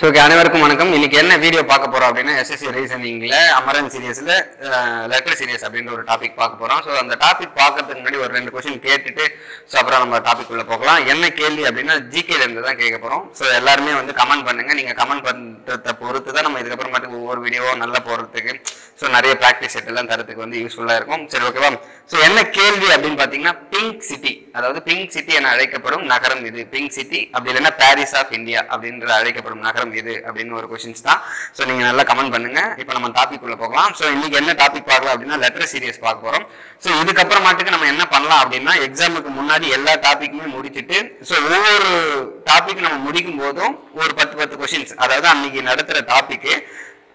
So okay அனைவருக்கும் வணக்கம். இன்னைக்கு என்ன வீடியோ பார்க்க போறோம் அப்படின்னா எஸ்எஸ்சி ரீசனிங்ல அமரன் சீரியஸ்ல லெட்டர் சீரியஸ் அப்படின்ற ஒரு டாபிக் பார்க்க போறோம். ஸோ அந்த டாபிக் பார்க்கறதுக்கு முன்னாடி ஒரு ரெண்டு கொஸ்டின் கேட்டுட்டு ஸோ அப்புறம் நம்ம டாபிக் உள்ள போகலாம். என்ன கேள்வி அப்படின்னா ஜிகேல இருந்து தான் கேட்க போறோம். ஸோ எல்லாருமே வந்து கமெண்ட் பண்ணுங்க. நீங்க கமெண்ட் பண்றதை பொறுத்து தான் நம்ம இதுக்கப்புறம் மட்டும் ஒவ்வொரு வீடியோவோ நல்லா போறதுக்கு ஸோ நிறைய ப்ராக்டிஸ் செட் எல்லாம் தரத்துக்கு வந்து யூஸ்ஃபுல்லா இருக்கும். சரி ஓகேவா ஸோ என்ன கேள்வி அப்படின்னு பாத்தீங்கன்னா பிங்க் சிட்டி அதாவது பிங்க் சிட்டி என அழைக்கப்படும் நகரம் இது. பிங்க் சிட்டி அப்படி இல்லைன்னா பாரிஸ் ஆஃப் இந்தியா அப்படின்ற அழைக்கப்படும் நகரம் இது அப்படின்னு ஒரு கொஷின்ஸ் தான். ஸோ நீங்க நல்லா கமெண்ட் பண்ணுங்க. இப்போ நம்ம டாபிக் உள்ள போகலாம். ஸோ இன்னைக்கு என்ன டாபிக் பார்க்கலாம் அப்படின்னா லெட்டர் சீரியஸ் பார்க்க போறோம். ஸோ இதுக்கப்புறமாட்டுக்கு நம்ம என்ன பண்ணலாம் அப்படின்னா எக்ஸாமுக்கு முன்னாடி எல்லா டாபிக்குமே முடிச்சுட்டு ஸோ ஒவ்வொரு டாபிக் நம்ம முடிக்கும் போதும் ஒரு பத்து பத்து கொஷின்ஸ் அதாவது அன்னைக்கு நடத்துற டாபிக்கு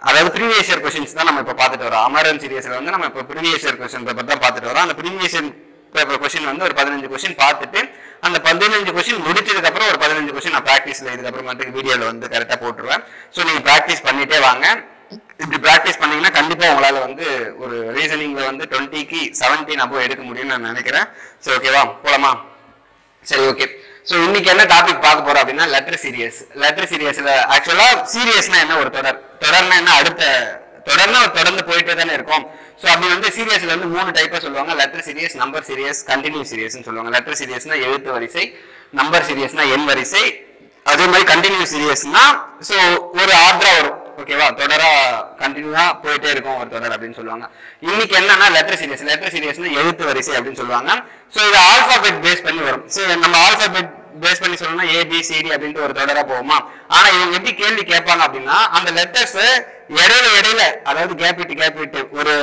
அதாவது ப்ரீவியஸ் இயர் கொஸ்டின்ஸ் தான் நம்ம இப்போ பார்த்துட்டு வரோம். அமரன் சீரியஸ்ல வந்து நம்ம இப்போ ப்ரீவியஸ் இயர் கொஸ்டின் பேப்பர் தான் பார்த்துட்டு வரோம். அந்த ப்ரீவியஸ் இயர் பேப்பர் கொஸ்டின் வந்து ஒரு பதினஞ்சு கொஸ்டின் பார்த்துட்டு அந்த பதினஞ்சு கொஸ்டின் முடிச்சதுக்கப்புறம் ஒரு பதினஞ்சு கொஸ்டின் நான் ப்ராக்டிஸ்ல இதுக்கப்புறமாட்டுக்கு வீடியோவில் வந்து கரெக்டாக போட்டுருவேன். ஸோ நீங்கள் ப்ராக்டிஸ் பண்ணிட்டே வாங்க. இப்படி ப்ராக்டிஸ் பண்ணீங்கன்னா கண்டிப்பாக உங்களால் வந்து ஒரு ரீசனிங்கில் வந்து டுவெண்ட்டிக்கு செவன்டீன் அப்போ எடுக்க முடியும்னு நான் நினைக்கிறேன். சரி ஓகேவா போலாமா? சரி ஓகே ஸோ இன்னைக்கு என்ன டாபிக் பார்க்க போறோம் அப்படின்னா லெட்டர் சீரியஸ் லெட்டர் சீரியஸ்ல ஆக்சுவலா சீரியஸ்னா என்ன ஒரு தொடர்? தொடர்னா என்ன? அடுத்த தொடர்னா தொடர்ந்து போயிட்டே தானே இருக்கும். ஸோ அப்படி வந்து சீரியஸ்ல வந்து மூணு டைப்பா சொல்லுவாங்க. Letter series number series continue சீரியஸ்னு சொல்லுவாங்க. லெட்டர் சீரியஸ்னா எழுத்து வரிசை நம்பர் சீரியஸ்னா எண் வரிசை. அதே மாதிரி கண்டினியூ சீரியஸ்னா ஸோ ஒரு ஆர்டரா வரும். ஓகேவா தொடரா கண்டினியூவா போயிட்டே இருக்கும் ஒரு தொடர் அப்படின்னு சொல்லுவாங்க. இன்னைக்கு என்னன்னா லெட்டர் சீரியஸ் லெட்டர் சீரியஸ்னா எழுத்து வரிசை அப்படின்னு சொல்லுவாங்க. ஸோ இது ஆல்பாபெட் பேஸ் பண்ணி வரும். ஸோ நம்ம ஆல்பாபெட் பேஸ் பண்ணி சொல்லணும்னா ஏபிசிடி அப்படின்ட்டு ஒரு தொடரா போவோமா? ஆனா இவங்க எப்படி கேள்வி கேட்பாங்க அப்படின்னா அந்த லெட்டர்ஸ் இடையில இடையில அதாவது கேப் விட்டு கேப் விட்டு ஒரு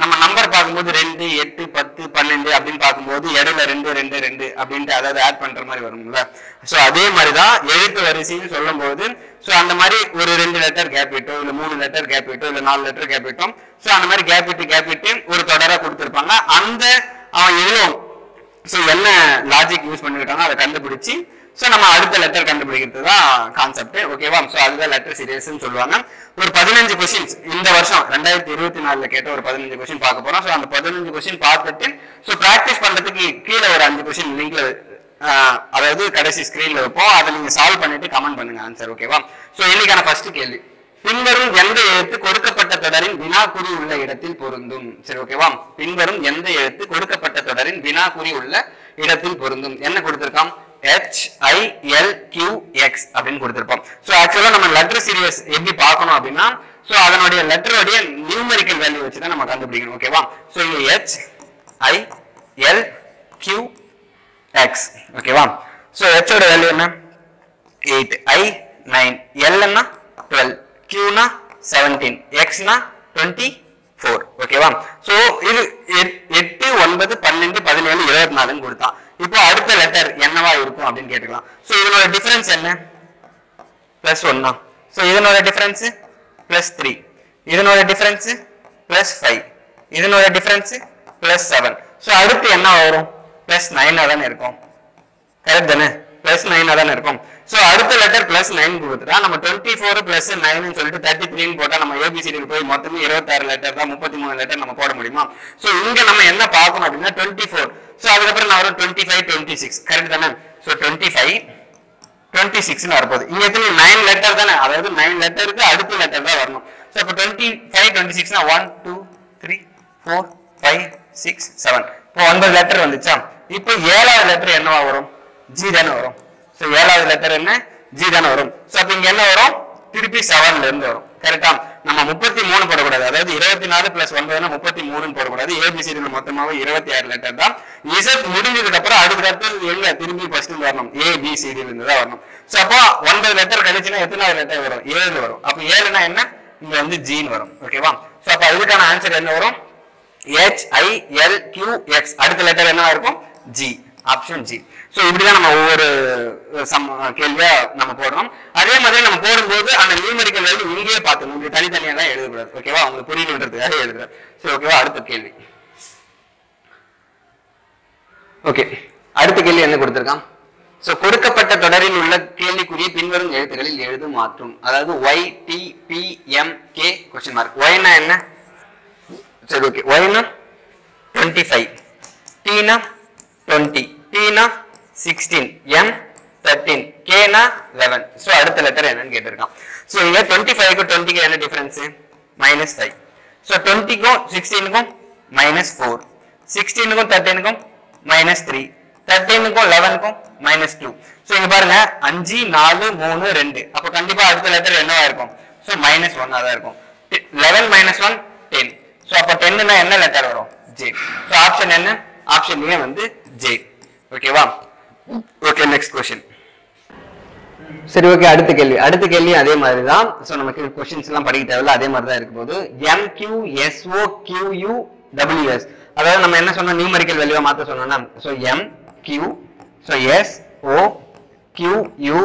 நம்ம நம்பர் பார்க்கும்போது ரெண்டு எட்டு பத்து பன்னெண்டு அப்படின்னு பார்க்கும்போது இடையில ரெண்டு ரெண்டு ரெண்டு அப்படின்ட்டு அதாவது ஆட் பண்ற மாதிரி வரும்ல. ஸோ அதே மாதிரி தான் எழுத்து வரிசைன்னு சொல்லும்போது ஸோ அந்த மாதிரி ஒரு ரெண்டு லெட்டர் கேப் இல்லை மூணு லெட்டர் கேப் இல்லை நாலு லெட்டர் கேப் விட்டோம் ஸோ அந்த மாதிரி கேப் விட்டு கேப் விட்டு ஒரு தொடராக கொடுத்துருப்பாங்க. அந்த அவன் எழுதும் ஸோ என்ன லாஜிக் யூஸ் பண்ணிருக்காங்க அதை கண்டுபிடிச்சி ஸோ நம்ம அடுத்த லெட்டர் கண்டுபிடிக்கிறது தான் கான்செப்ட் ஓகேவா ஸோ அதுதான் லெட்டர் சீரியஸ்னு சொல்லுவாங்க. ஒரு பதினஞ்சு கொஸ்டின்ஸ் இந்த வருஷம் ரெண்டாயிரத்தி இருபத்தி நாலுல கேட்ட ஒரு பதினஞ்சு கொஸ்டின் பார்க்க போறோம். ஸோ அந்த பதினஞ்சு கொஸ்டின் பார்த்துட்டு ஸோ ப்ராக்டிஸ் பண்றதுக்கு கீழே ஒரு அஞ்சு கொஸ்டின் லிங்க்ல அதாவது கடைசி ஸ்கிரீன்ல வைப்போம். அதை நீங்க சால்வ் பண்ணிட்டு கமெண்ட் பண்ணுங்க ஆன்சர் ஓகேவா ஸோ இன்னைக்கான ஃபர்ஸ்ட் கேள்வி. பின்வரும் எந்த எழுத்து கொடுக்கப்பட்ட தொடரின் வினாக்குறி உள்ள இடத்தில் பொருந்தும்? சரி ஓகேவா பின்வரும் எந்த எழுத்து கொடுக்கப்பட்ட தொடரின் வினாக்குறி உள்ள இடத்தில் பொருந்தும்? என்ன கொடுத்திருக்கான் H I L Q X அப்படின்னு கொடுத்திருப்போம். ஸோ ஆக்சுவலாக நம்ம லெட்டர் சீரியஸ் எப்படி பார்க்கணும் அப்படின்னா ஸோ அதனுடைய லெட்டருடைய நியூமரிக்கல் வேல்யூ வச்சு தான் நம்ம கண்டுபிடிக்கணும். ஓகேவா ஸோ இங்கே H I L Q X ஓகேவா ஸோ ஹெச்சோட வேல்யூ என்ன? எயிட் ஐ நைன் எல்னா டுவெல் கியூனா செவன்டீன் எக்ஸ்னா டுவெண்ட்டி ஃபோர் ஓகேவா ஸோ இது எட்- எட்டு ஒன்பது பன்னெண்டு பதினேழு இருபத்தி நாலுன்னு கொடுத்தான் இப்போ அடுத்த லெட்டர் என்னவா இருக்கும் அப்படின்னு கேட்டுக்கலாம். ஸோ இதனோட டிஃபரன்ஸ் என்ன? பிளஸ் ஒன்னா ஸோ இதனோட டிஃபரன்ஸ் பிளஸ் த்ரீ இதனோட டிஃபரன்ஸ் பிளஸ் ஃபைவ் இதனோட டிஃபரன்ஸ் பிளஸ் செவன் ஸோ அடுத்து என்ன வரும்? பிளஸ் நைனாக தானே இருக்கும். கரெக்ட் தானே? பிளஸ் நைனா தானே இருக்கும். ஸோ அடுத்த லெட்டர் பிளஸ் நைன் கொடுத்துட்டா நம்ம டுவெண்ட்டி ஃபோர் பிளஸ் நைன் சொல்லிட்டு தேர்ட்டி த்ரீன்னு போட்டால் நம்ம ஏபிசிடியில் போய் மொத்தமே இருபத்தாறு லெட்டர் தான் முப்பத்தி மூணு லெட்டர் நம்ம போட முடியுமா? ஸோ இங்கே நம்ம என்ன பார்க்கணும் அப்படின்னா டுவெண்ட்டி ஃபோர் ஸோ அதுக்கப்புறம் நான் வரும் twenty five twenty six correct தானே? ஸோ டுவெண்ட்டி ஃபைவ் டுவெண்ட்டி சிக்ஸ்னு வரப்போது இங்கே எத்தனை நைன் லெட்டர் தானே? அதாவது நைன் லெட்டருக்கு அடுத்த லெட்டர் தான் வரணும். ஸோ இப்போ twenty five twenty சிக்ஸ்னா one two three four five six seven இப்போ ஒன்பது லெட்டர் வந்துச்சா? இப்போ ஏழாவது லெட்டர் என்னவா வரும்? ஜி தானே வரும். ஸோ ஏழாவது லெட்டர் என்ன? ஜி தானே வரும். ஸோ அப்போ இங்க என்ன வரும்? திருப்பி செவன்ல இருந்து வரும். கரெக்டா நம்ம முப்பத்தி மூணு போடக்கூடாது. அதாவது இருபத்தி நாலு பிளஸ் ஒன்பதுனா முப்பத்தி மூணுன்னு போடக்கூடாது. ஏபிசிடியில் மொத்தமாக இருபத்தி ஆறு லெட்டர் தான். இசட் முடிஞ்சதுக்கு அப்புறம் அடுத்த எங்க? திரும்பி ஃபர்ஸ்ட் வரணும். ஏ இருந்து தான் வரணும். ஸோ அப்போ ஒன்பது லெட்டர் கழிச்சுன்னா எத்தனாவது லெட்டர் வரும்? ஏழு வரும். அப்போ ஏழுனா என்ன? இங்க வந்து ஜீன் வரும். ஓகேவா ஸோ அப்போ அதுக்கான ஆன்சர் என்ன வரும்? H I L Q X அடுத்த லெட்டர் என்ன இருக்கும்? ஜி ஆப்ஷன் ஜி ஸோ இப்படிதான் நம்ம ஒவ்வொரு சம் கேள்வியா நம்ம போடுறோம். அதே மாதிரி நம்ம போடும்போது அந்த நியூமரிக்கல் வேல்யூ இங்கேயே பார்த்துக்கணும். இப்படி தான் எழுதக்கூடாது. ஓகேவா உங்களுக்கு புரியணுன்றதுக்காக எழுதுறேன். சரி ஓகேவா அடுத்த கேள்வி. ஓகே அடுத்த கேள்வி என்ன கொடுத்துருக்கான்? ஸோ கொடுக்கப்பட்ட தொடரில் உள்ள கேள்விக்குரிய பின்வரும் எழுத்துக்களில் எழுது மாற்றும். அதாவது Y T P M K question mark ஒய்னா என்ன? சரி ஓகே ஒய்னா டுவெண்ட்டி ஃபைவ் டீனா டுவெண்ட்டி டீனா சிக்ஸ்டீன் எம் தேர்ட்டீன் கேனா லெவன் ஸோ அடுத்த லெட்டர் என்னன்னு கேட்டிருக்கான். ஸோ இங்க டுவெண்ட்டி ஃபைவ்க்கு டுவெண்ட்டிக்கு என்ன டிஃபரன்ஸ் மைனஸ் ஃபைவ் ஸோ டுவெண்ட்டிக்கும் சிக்ஸ்டீனுக்கும் மைனஸ் ஃபோர் சிக்ஸ்டீனுக்கும் தேர்ட்டீனுக்கும் மைனஸ் த்ரீ தேர்ட்டீனுக்கும் லெவனுக்கும் மைனஸ் டூ ஸோ இங்க பாருங்க. அஞ்சு நாலு மூணு ரெண்டு. அப்போ கண்டிப்பாக அடுத்த லெட்டர் என்னவா இருக்கும்? ஸோ மைனஸ் ஒன்னாக தான் இருக்கும். Eleven minus one ten so அப்போ டென்னுனா என்ன லெட்டர் வரும்? ஜே ஸோ ஆப்ஷன் என்ன? ஆப்ஷன் ஏ வந்து ஜே ஓகேவா ஓகே நெக்ஸ்ட் கொஸ்டின் சரி ஓகே அடுத்த கேள்வி. அடுத்த கேள்வி அதே மாதிரி தான் ஸோ நமக்கு கொஸ்டின்ஸ் எல்லாம் படிக்க தேவையில்ல அதே மாதிரி தான் இருக்கும் போது. M Q S O Q U W S அதாவது நம்ம என்ன சொன்னோம்? நியூமரிக்கல் வேல்யூவா மாத்த சொன்னோம்னா so M Q so S O Q U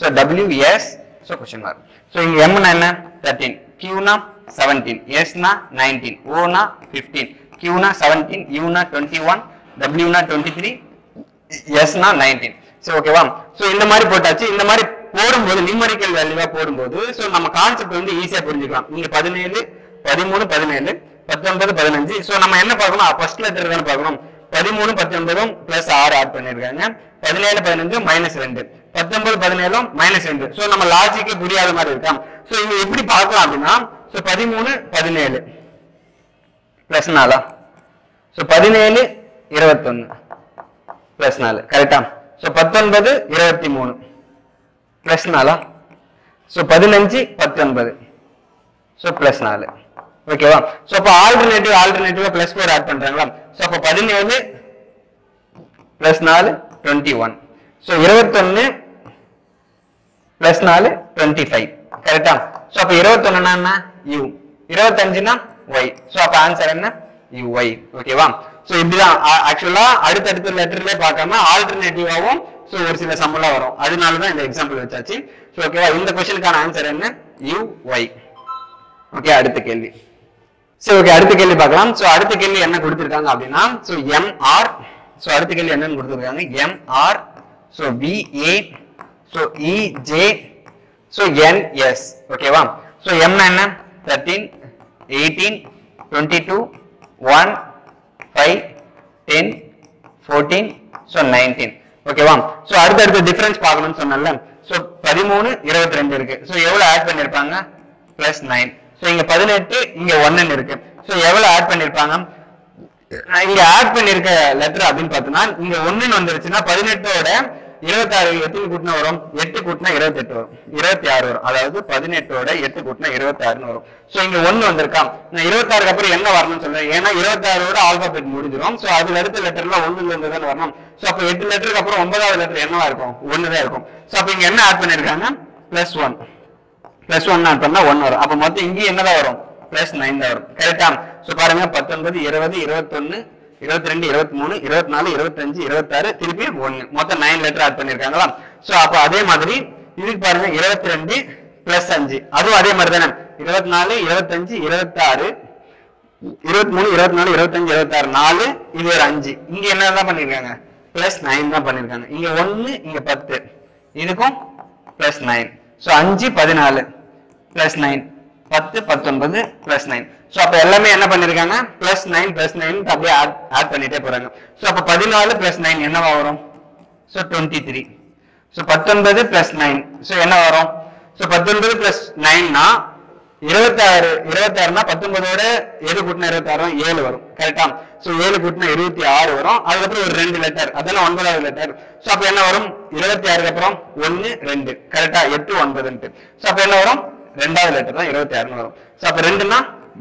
so W S so question mark so இங்க எம்னா என்ன? தேர்ட்டீன் கியூனா செவன்டீன் எஸ்னா நைன்டீன் ஓனா ஃபிஃப்டீன் கியூனா செவன்டீன் யூனா டுவெண்ட்டி ஒன் டபிள்யூனா டுவெண்ட்டி த்ரீ எஸ்னா நைன்டீன் சரி ஓகேவா ஸோ இந்த மாதிரி போட்டாச்சு. இந்த மாதிரி போடும்போது நியூமரிக்கல் வேல்யூவா போடும்போது ஸோ நம்ம கான்செப்ட் வந்து ஈஸியா புரிஞ்சுக்கலாம். இங்க பதினேழு பதிமூணு பதினேழு பத்தொன்பது பதினஞ்சு. ஸோ நம்ம என்ன பார்க்கணும்? Ah, ஃபர்ஸ்ட் லெட்டர் தானே பார்க்கணும். பதிமூணு பத்தொன்பதும் பிளஸ் ஆறு ஆட் பண்ணிருக்காங்க பதினேழு பதினஞ்சு மைனஸ் ரெண்டு. பத்தொன்பது பதினேழும் மைனஸ் ரெண்டு. ஸோ நம்ம லாஜிக்கே புரியாத மாதிரி இருக்கா? ஸோ இங்க எப்படி பார்க்கலாம் அப்படின்னா ஸோ பதிமூணு பதினேழு. பிளஸ் நாலா? ஸோ பதினேழு இருபத்தொன்னு. பிளஸ் நாலு. கரெக்டா ஸோ பத்தொன்பது இருபத்தி மூணு. பிளஸ் நாலா? ஸோ பதினஞ்சு பத்தொன்பது. ஸோ பிளஸ் நாலு. ஓகேவா ஸோ அப்போ ஆல்டர்னேட்டிவ் ஆல்டர்னேட்டிவா பிளஸ் ஃபோர் ஆட் பண்றாங்களா? ஸோ அப்போ பதினேழு பிளஸ் நாலு டுவெண்ட்டி ஒன் ஸோ இருபத்தொன்னு பிளஸ் நாலு டுவெண்ட்டி ஃபைவ் கரெக்டா ஸோ அப்போ இருபத்தொன்னுனா என்ன? யூ இருபத்தஞ்சுனா ஒய் ஸோ அப்போ ஆன்சர் என்ன? யூ ஒய் ஓகேவா ஸோ இப்படிதான். ஆக்சுவலா அடுத்தடுத்த லெட்டர்லேயே பார்க்காம ஆல்டர்னேட்டிவாவும் ஸோ ஒரு சில சம்பளம் வரும். அதனால தான் இந்த எக்ஸாம்பிள் வச்சாச்சு. ஸோ ஓகேவா இந்த கொஸ்டினுக்கான ஆன்சர் என்ன? யூ ஒய் ஓகே அடுத்த கேள்வி. சரி ஓகே அடுத்த கேள்வி பார்க்கலாம். ஸோ அடுத்த கேள்வி என்ன கொடுத்துருக்காங்க அப்படின்னா ஸோ எம்ஆர் ஸோ அடுத்த கேள்வி என்னன்னு கொடுத்துருக்காங்க? M R so V A so I J so N S e, ஓகேவா ஸோ எம்னா என்ன? Thirteen eighteen twenty two one five ten fourteen so nineteen ஓகேவா ஸோ அடுத்தடுத்த டிஃபரன்ஸ் பார்க்கணும்னு சொன்னல ஸோ பதிமூணு இருபத்தி ரெண்டு இருக்கு. ஸோ எவ்வளோ ஆட் பண்ணியிருப்பாங்க பிளஸ் நைன் ஸோ இங்கே பதினெட்டு இங்கே ஒன்னு இருக்கு. ஸோ எவ்வளோ ஆட் பண்ணிருப்பாங்க? இங்க ஆட் பண்ணிருக்க லெட்டர் அப்படின்னு பார்த்தோம்னா இங்க ஒண்ணுன்னு வந்துருச்சுன்னா பதினெட்டோட இருபத்தாறு எத்தனை கூட்டினா வரும் எட்டு கூட்டினா இருபத்தெட்டு வரும். இருபத்தி ஆறு வரும். அதாவது பதினெட்டோட எட்டு கூட்டினா இருபத்தாறுன்னு வரும். ஸோ இங்க ஒன்று வந்திருக்கான் நான் இருபத்தாறுக்கு அப்புறம் என்ன வரணும்னு சொல்றேன். ஏன்னா இருபத்தாறோட ஆல்பாபெட் முடிஞ்சிடும். ஸோ அதுல அடுத்த லெட்டர்ல ஒண்ணுல இருந்து தான் வரணும். ஸோ அப்போ எட்டு லெட்டருக்கு அப்புறம் ஒன்பதாவது லெட்டர் என்னவா இருக்கும்? ஒன்று தான் இருக்கும். ஸோ அப்போ இங்க என்ன ஆட் பண்ணிருக்காங்க plus one plus one add பண்ணா ஒன் வரும். அப்ப மொத்தம் இங்கே என்னதான் வரும்? பிளஸ் நைன் தான் வரும். கரெக்டா சோ பாருங்க. பத்தொன்பது இருபது இருபத்தொன்னு இருபத்தி ரெண்டு இருபத்தி மூணு இருபத்தி நாலு இருபத்தஞ்சு இருபத்தாறு திருப்பி ஒன்னு மொத்தம் நைன் லெட்டர் ஆட் பண்ணிருக்காங்களா? சோ அப்ப அதே மாதிரி இதுக்கு பாருங்க இருபத்தி ரெண்டு பிளஸ் அஞ்சு. அதுவும் அதே மாதிரி தானே? இருபத்தி நாலு இருபத்தஞ்சு இருபத்தாறு இருபத்தி மூணு இருபத்தி நாலு இருபத்தஞ்சு இருபத்தாறு நாலு இது ஒரு அஞ்சு. இங்க என்னதான் பண்ணிருக்காங்க? பிளஸ் நைன் தான் பண்ணிருக்காங்க. இங்க ஒன்னு இங்க பத்து. இதுக்கும் பிளஸ் நைன் ஸோ அஞ்சு பதினாலு பிளஸ் நைன் பத்து பத்தொன்பது பிளஸ் நைன் ஸோ அப்போ எல்லாமே என்ன பண்ணியிருக்காங்க பிளஸ் நைன் பிளஸ் நைன் அப்படியே ஆட் ஆட் பண்ணிட்டே போறாங்க. ஸோ அப்போ பதினாலு பிளஸ் நைன் என்னவா வரும்? ஸோ டுவெண்ட்டி த்ரீ ஸோ பத்தொன்பது பிளஸ் நைன் ஸோ என்ன வரும்? ஸோ பத்தொன்பது பிளஸ் நைன்னா இருபத்தாறு. இருபத்தாறுனா பத்தொன்பதோட ஏழு கூட்டின இருபத்தாறு? ஏழு வரும். கரெக்டா ஸோ ஏழு கூட்டின இருபத்தி ஆறு வரும். அதுக்கப்புறம் ஒரு ரெண்டு லெட்டர் அதெல்லாம் ஒன்பதாவது லெட்டர் ஸோ அப்போ என்ன வரும்? இருபத்தி ஆறுக்கு அப்புறம் ஒன்று ரெண்டு. கரெக்டா எட்டு ஒன்பதுன்ட்டு. ஸோ அப்போ என்ன வரும்? ரெண்டாவது லெட்டர் தான் இருபத்தி ஆறுன்னு வரும். ஸோ அப்போ ரெண்டுனா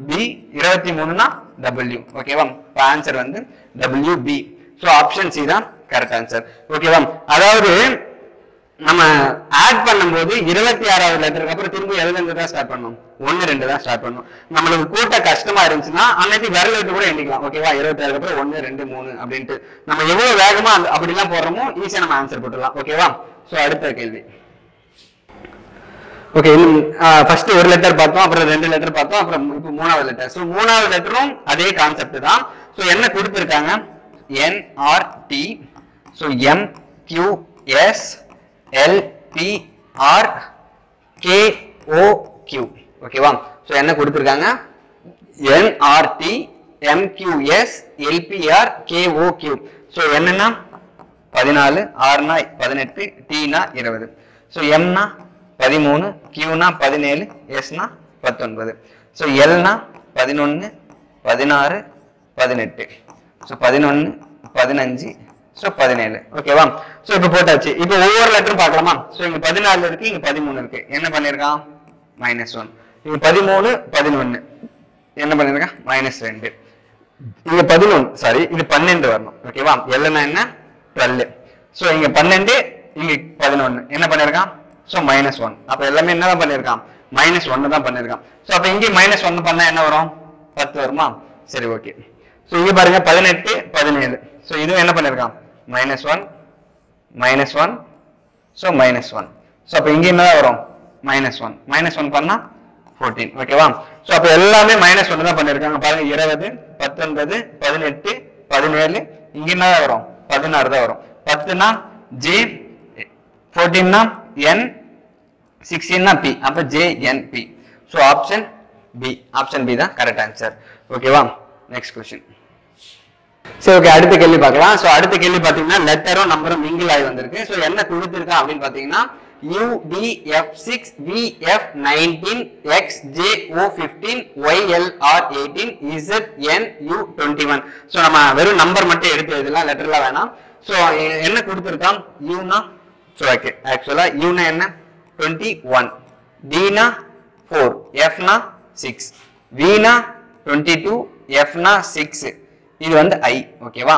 பி இருபத்தி மூணுனா டபிள்யூ ஓகேவா இப்போ ஆன்சர் வந்து W P so option C தான் கரெக்ட் ஆன்சர் ஓகேவா அதாவது நம்ம ஆட் பண்ணும்போது இருபத்தி ஆறாவது லெட்டருக்கு அப்புறம் திரும்ப எழுதுறது தான் ஸ்டார்ட் பண்ணணும்? ஒன்று ரெண்டு தான் ஸ்டார்ட் பண்ணணும். நம்மளுக்கு கூட்ட கஷ்டமா இருந்துச்சுன்னா அன்னைக்கு விரல் விட்டு கூட எண்ணிக்கலாம். ஓகேவா இருபத்தி ஆறுக்கு அப்புறம் ஒன்று ரெண்டு மூணு அப்படின்ட்டு. நம்ம எவ்வளவு வேகமா அந்த அப்படிலாம் போடுறோமோ ஈஸியாக நம்ம ஆன்சர் போட்டுடலாம். ஓகேவா ஸோ அடுத்த கேள்வி. ஓகே ஃபர்ஸ்ட் ஒரு லெட்டர் பார்த்தோம் அப்புறம் ரெண்டு லெட்டர் பார்த்தோம் அப்புறம் இப்போ மூணாவது லெட்டர் ஸோ மூணாவது லெட்டரும் அதே கான்செப்ட் தான். ஸோ என்ன கொடுத்துருக்காங்க? N R T so M Q S L P R K O Q ஓகேவா ஸோ என்ன கொடுத்துருக்காங்க? N R T M Q S L P R K O Q so என்னன்னா? பதினாலு ஆறுனா பதினெட்டு டீனா இருபது. ஸோ எம்னா பதிமூணு கியூனா பதினேழு எஸ்னா பத்தொன்பது. ஸோ எல்னா பதினொன்று பதினாறு பதினெட்டு. ஸோ பதினொன்று பதினஞ்சு ஸோ பதினேழு. ஓகேவா ஸோ இப்போ போட்டாச்சு. இப்போ ஒவ்வொரு லெட்டரும் பார்க்கலாமா? ஸோ இங்கே பதினாலு இருக்கு இங்கே பதிமூணு இருக்கு. என்ன பண்ணியிருக்கான் மைனஸ் ஒன் இங்க பதிமூணு பதினொன்று என்ன பண்ணியிருக்கான் மைனஸ் ரெண்டு. இங்க பதினொன்று சாரி இது பன்னெண்டு வரணும். ஓகேவா எல்லைனா என்ன? டுவெல் ஸோ இங்க பன்னெண்டு இங்க பதினொன்று என்ன பண்ணியிருக்கான் ஸோ மைனஸ் ஒன் அப்போ எல்லாமே என்னதான் பண்ணியிருக்கான்? மைனஸ் ஒன்று தான் பண்ணியிருக்கான். ஸோ அப்போ இங்கே மைனஸ் ஒன்று பண்ணால் என்ன வரும்? பத்து வருமா? சரி ஓகே ஸோ இங்கே பாருங்க பதினெட்டு பதினேழு. ஸோ இதுவும் என்ன பண்ணியிருக்கான்? Minus one minus one so minus one so அப்போ இங்கே என்ன வரும்? மைனஸ் ஒன் மைனஸ் ஒன் பண்ணால் ஃபோர்டீன் ஓகேவா ஸோ அப்போ எல்லாமே மைனஸ் ஒன்று தான் பண்ணியிருக்காங்க. பாருங்க இருபது பத்தொன்பது பதினெட்டு பதினேழு. இங்கே என்ன வரும்? பதினாறு தான் வரும். பத்துனா ஜி ஃபோர்டீன்னா என் சிக்ஸ்டீன்னா பி அப்போ J N so option B option B தான் கரெக்ட் ஆன்சர் ஓகேவா நெக்ஸ்ட் கொஸ்டின் சரி ஓகே அடுத்த கேள்வி பார்க்கலாம். ஸோ அடுத்த கேள்வி பார்த்தீங்கன்னா லெட்டரும் நம்பரும் மிங்கிள் ஆகி வந்திருக்கு. ஸோ என்ன கொடுத்துருக்கான் அப்படின்னு பார்த்தீங்கன்னா U T F six V F nineteen X J O fifteen Y L R eighteen Z N U twenty one so நம்ம வெறும் நம்பர் மட்டும் எடுத்து எழுதலாம். லெட்டர்லாம் வேணாம். ஸோ என்ன கொடுத்துருக்கான் யூனா ஸோ ஓகே ஆக்சுவலா யூனா என்ன டுவெண்ட்டி ஒன் டினா ஃபோர் எஃப்னா சிக்ஸ் வினா டுவெண்ட்டி டூ எஃப்னா சிக்ஸ் இது வந்து ஐ ஓகேவா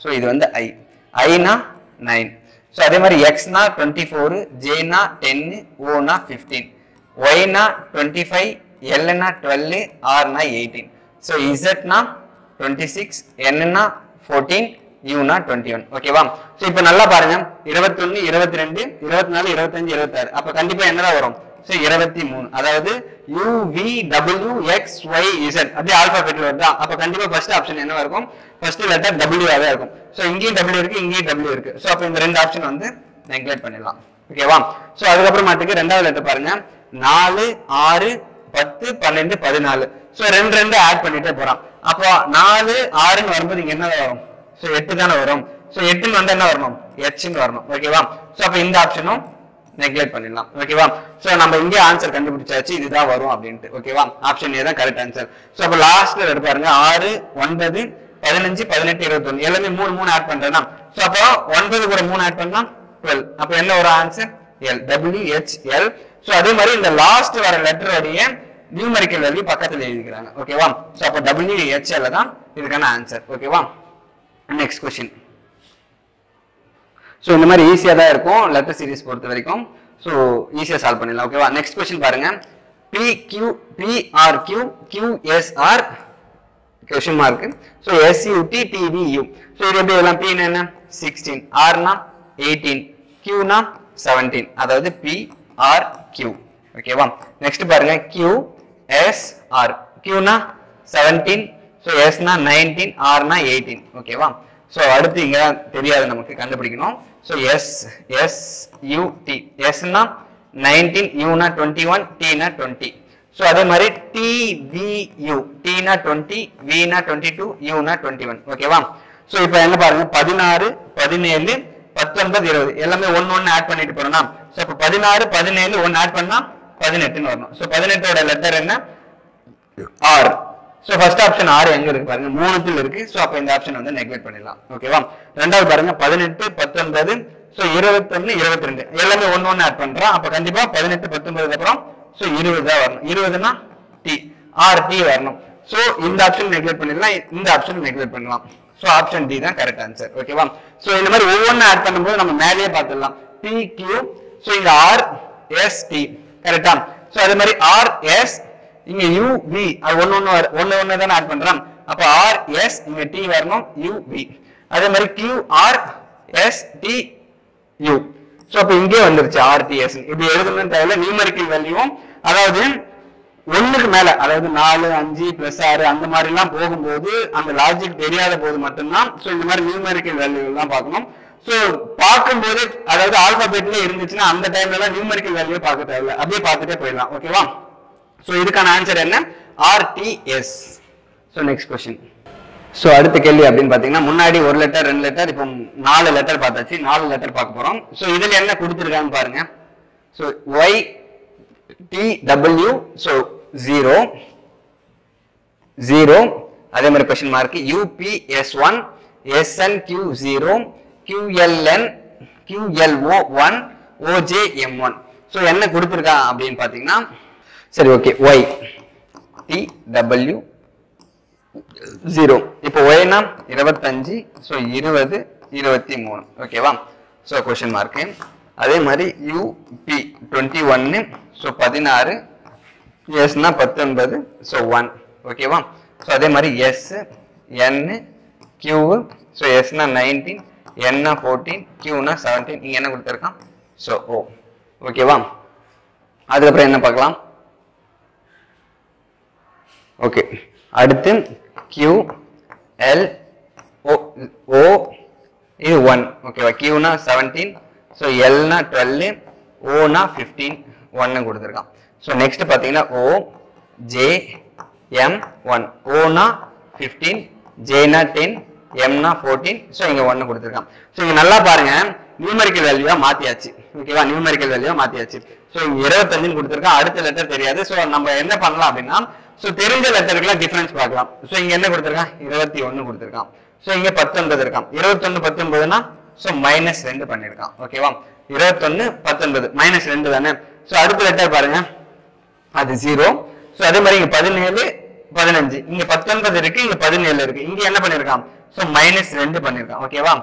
ஸோ இது வந்து ஐ ஐனா நைன் ஸோ அதே மாதிரி எக்ஸ்னா டுவெண்ட்டி ஃபோரு ஜேனா டென்னு ஓனா ஃபிஃப்டீன் ஒய்னா டுவெண்ட்டி ஃபைவ் எல்னா டுவெல்லு ஆர்னா எயிட்டீன் ஸோ இசட்னா டுவெண்ட்டி சிக்ஸ் என்னன்னா ஃபோர்டீன் யூனா டுவெண்ட்டி ஒன் ஓகேவா ஸோ இப்போ நல்லா பாருங்க. இருபத்தொன்னு இருபத்தி ரெண்டு இருபத்தி நாலு இருபத்தஞ்சு இருபத்தாறு. அப்போ கண்டிப்பா என்னதான் வரும்? ஸோ இருபத்தி மூணு அதாவது U V W X Y Z அப்படியே ஆல்பாபெட்ல வருதா? அப்போ கண்டிப்பா ஃபர்ஸ்ட் ஆப்ஷன் என்னவா இருக்கும் ஃபர்ஸ்ட் லெட்டர் டபிள்யூவாக இருக்கும். ஸோ இங்கேயும் டபிள்யூ இருக்கு இங்கேயும் டபிள்யூ இருக்கு. ஸோ அப்போ இந்த ரெண்டு ஆப்ஷன் வந்து நெக்லெக்ட் பண்ணிடலாம். ஓகேவா ஸோ அதுக்கப்புறமாட்டுக்கு ரெண்டாவது லெட்டர் பாருங்க. நாலு ஆறு பத்து பன்னெண்டு பதினாலு. ஸோ ரெண்டு ரெண்டு ஆட் பண்ணிட்டே போறான். அப்போ நாலு ஆறுன்னு வரும்போது இங்க என்ன வரும்? ஸோ எட்டு தானே வரும். ஸோ எட்டுன்னு வந்து என்ன வரணும்? எச்னு வரணும். ஓகேவா ஸோ அப்போ இந்த ஆப்ஷனும் நெக்லெக்ட் பண்ணிடலாம். ஓகேவா ஸோ நம்ம இங்கே ஆன்சர் கண்டுபிடிச்சாச்சு இதுதான் வரும் அப்படின்ட்டு. ஓகேவா ஆப்ஷன் ஏ தான் கரெக்ட் ஆன்சர் ஸோ அப்போ லாஸ்ட்ல எடுப்பாருங்க ஆறு ஒன்பது பதினஞ்சு பதினெட்டு இருபத்தொன்னு. எல்லாமே மூணு மூணு ஆட் பண்றேன்னா? ஸோ அப்போ ஒன்பது கூட மூணு ஆட் பண்ணா டுவெல் அப்போ என்ன ஒரு answer L W H L so அதே மாதிரி இந்த லாஸ்ட் வர லெட்டருடைய நியூமரிக்கல் வேல்யூ பக்கத்துல எழுதிக்கிறாங்க. ஓகேவா ஸோ அப்போ டபிள்யூ ஹெச் எல் தான் இதுக்கான ஆன்சர் ஓகேவா நெக்ஸ்ட் கொஸ்டின் ஸோ இந்த மாதிரி ஈஸியாக தான் இருக்கும். லெட்டர் சீரிஸ் பொறுத்த வரைக்கும். ஸோ ஈஸியாக சால்வ் பண்ணிடலாம். ஓகேவா நெக்ஸ்ட் கொஸ்டின் பாருங்க. P Q P R Q Q S R question mark so S U T T V U so இது எப்படி எல்லாம் பின்னு என்ன? சிக்ஸ்டீன் ஆர்னா எயிட்டீன் கியூனா செவன்டீன் அதாவது பிஆர் கியூ ஓகேவா நெக்ஸ்ட் பாருங்க. கியூ எஸ்ஆர் கியூனா செவன்டீன் ஸோ எஸ்னா நைன்டீன் ஆர்னா எயிட்டீன் ஓகேவா ஸோ அடுத்து இங்கே தெரியாது நமக்கு கண்டுபிடிக்கணும். So S S U T எஸ்னா nineteen யூனா டுவெண்ட்டி ஒன் டீனா டுவெண்ட்டி ஸோ அதே மாதிரி டி வி யூ டீனா டுவெண்ட்டி வினா டுவெண்ட்டி டூ யூனா டுவெண்ட்டி ஒன் ஓகேவா ஸோ இப்போ என்ன பாருங்க? பதினாறு பதினேழு பத்தொன்பது இருபது. எல்லாமே ஒன்று ஒன்று ஆட் பண்ணிட்டு போறோம்னா ஸோ இப்போ பதினாறு பதினேழு ஒன்று ஆட் பண்ணா பதினெட்டுன்னு வரணும். ஸோ பதினெட்டோட லெட்டர் என்ன? ஆர் ஸோ ஃபர்ஸ்ட் ஆப்ஷன் ஆறு எங்க இருக்கு பாருங்க? மூணுத்தில் இருக்கு. ஸோ அப்போ இந்த ஆப்ஷன் வந்து நெக்லெக்ட் பண்ணிடலாம். ஓகேவா ரெண்டாவது பாருங்க பதினெட்டு பத்தொன்பது ஸோ இருபத்தொன்னு இருபத்தி ரெண்டு எல்லாமே ஒன்று ஒன்று ஆட் பண்றோம். அப்போ கண்டிப்பா பதினெட்டு பத்தொன்பதுக்கு அப்புறம் ஸோ இருபது தான் வரணும். இருபதுனா டி ஆர் டி வரணும். ஸோ இந்த ஆப்ஷன் நெக்லெக்ட் பண்ணிடலாம். இந்த ஆப்ஷன் நெக்லெக்ட் பண்ணலாம். ஸோ ஆப்ஷன் டி தான் கரெக்ட் ஆன்சர் ஓகேவா ஸோ இந்த மாதிரி ஒவ்வொன்றும் ஆட் பண்ணும்போது நம்ம மேலேயே பார்த்துடலாம். பி கியூ ஸோ இங்க ஆர் எஸ் டி கரெக்டா ஸோ அதே மாதிரி ஆர் எஸ் இங்க யூ வி அது ஒன்னு ஒன்னு ஒன்று ஒன்று தானே ஆட் பண்றோம். அப்ப ஆர் எஸ் இங்க டி வரணும் யூ வி அதே மாதிரி Q R S T U so அப்போ இங்கே வந்துருச்சு ஆர்டிஎஸ் இப்படி எழுதணும்னு தேவையில்ல. நியூமரிக்கல் வேல்யூவும் அதாவது ஒன்றுக்கு மேலே அதாவது நாலு அஞ்சு ப்ளஸ் ஆறு அந்த மாதிரிலாம் போகும்போது அந்த லாஜிக் தெரியாத போது மட்டும்தான் ஸோ இந்த மாதிரி நியூமரிக்கல் வேல்யூலாம் பார்க்கணும். ஸோ பார்க்கும்போது அதாவது ஆல்பாபெட்ல இருந்துச்சுன்னா அந்த டைம்லலாம் நியூமரிக்கல் வேல்யூ பார்க்க தேவையில்ல. அப்படியே பார்த்துட்டே போயிடலாம். ஓகேவா ஸோ இதுக்கான ஆன்சர் என்ன? R T S so next question so அடுத்த கேள்வி அப்படின்னு பார்த்தீங்கன்னா முன்னாடி ஒரு லெட்டர் ரெண்டு லெட்டர் இப்போ நாலு லெட்டர் பார்த்தாச்சு. நாலு லெட்டர் பார்க்க போகிறோம் ஸோ இதில் என்ன கொடுத்துருக்கான்னு பாருங்க. So Y T W so zero zero அதே மாதிரி question mark U P S one S N Q zero Q L N Q L O one O J M one so என்ன கொடுத்துருக்கா அப்படின்னு பார்த்தீங்கன்னா சரி okay Y T W zero இப்போ ஒய்னா இருபத்தஞ்சு ஸோ இருபது இருபத்தி மூணு. ஓகேவா ஸோ கொஷின் மார்க்கு அதே மாதிரி யூபி டுவெண்ட்டி ஒன்னு ஸோ பதினாறு எஸ்னா பத்தொன்பது ஸோ ஒன் ஓகேவா ஸோ அதே மாதிரி எஸ் என் கியூ ஸோ எஸ்னா நைன்டீன் என்னா ஃபோர்டீன் கியூனா செவன்டீன் இங்கே என்ன கொடுத்துருக்கான்? ஸோ ஓ ஓகேவா அதுக்கப்புறம் என்ன பார்க்கலாம்? ஓகே அடுத்து கியூ எல் ஓ ஓ இது ஒன் ஓகேவா கியூனா செவன்டீன் ஸோ எல்னா டுவெல் ஓனா ஃபிஃப்டீன் ஒன்னு கொடுத்துருக்கான். ஸோ நெக்ஸ்ட் பார்த்தீங்கன்னா ஓ ஜே எம் ஒன் ஓனா ஃபிஃப்டீன் ஜேனா டென் எம்னா ஃபோர்டீன் ஸோ இங்கே ஒன்று கொடுத்துருக்கான். ஸோ இங்கே நல்லா பாருங்க. நியூமரிக்கல் வேல்யூவாக மாற்றியாச்சு ஓகேவா நியூமரிக்கல் வேல்யூவாக மாற்றியாச்சு ஸோ இங்கே இருபத்தஞ்சுன்னு கொடுத்துருக்கான். அடுத்த லெட்டர் தெரியாது. ஸோ நம்ம என்ன பண்ணலாம் அப்படின்னா ஸோ தெரிஞ்ச லெட்டருக்குலாம் டிஃப்ரென்ஸ் பார்க்கலாம். ஸோ இங்கே என்ன கொடுத்துருக்கான்? இருபத்தி ஒன்று கொடுத்துருக்கான். ஸோ இங்கே பத்தொன்பது இருக்கான். இருபத்தொன்னு பத்தொன்பதுனா ஸோ மைனஸ் ரெண்டு பண்ணியிருக்கான் ஓகேவா இருபத்தொன்னு பத்தொன்பது. மைனஸ் ரெண்டு தானே? ஸோ அடுத்த லெட்டர் பாருங்க. அது ஜீரோ ஸோ அதே மாதிரி இங்கே பதினேழு பதினஞ்சு. இங்கே பத்தொன்பது இருக்கு இங்கே பதினேழு இருக்கு. இங்கே என்ன பண்ணியிருக்கான் ஸோ மைனஸ் ரெண்டு பண்ணியிருக்கான் ஓகேவா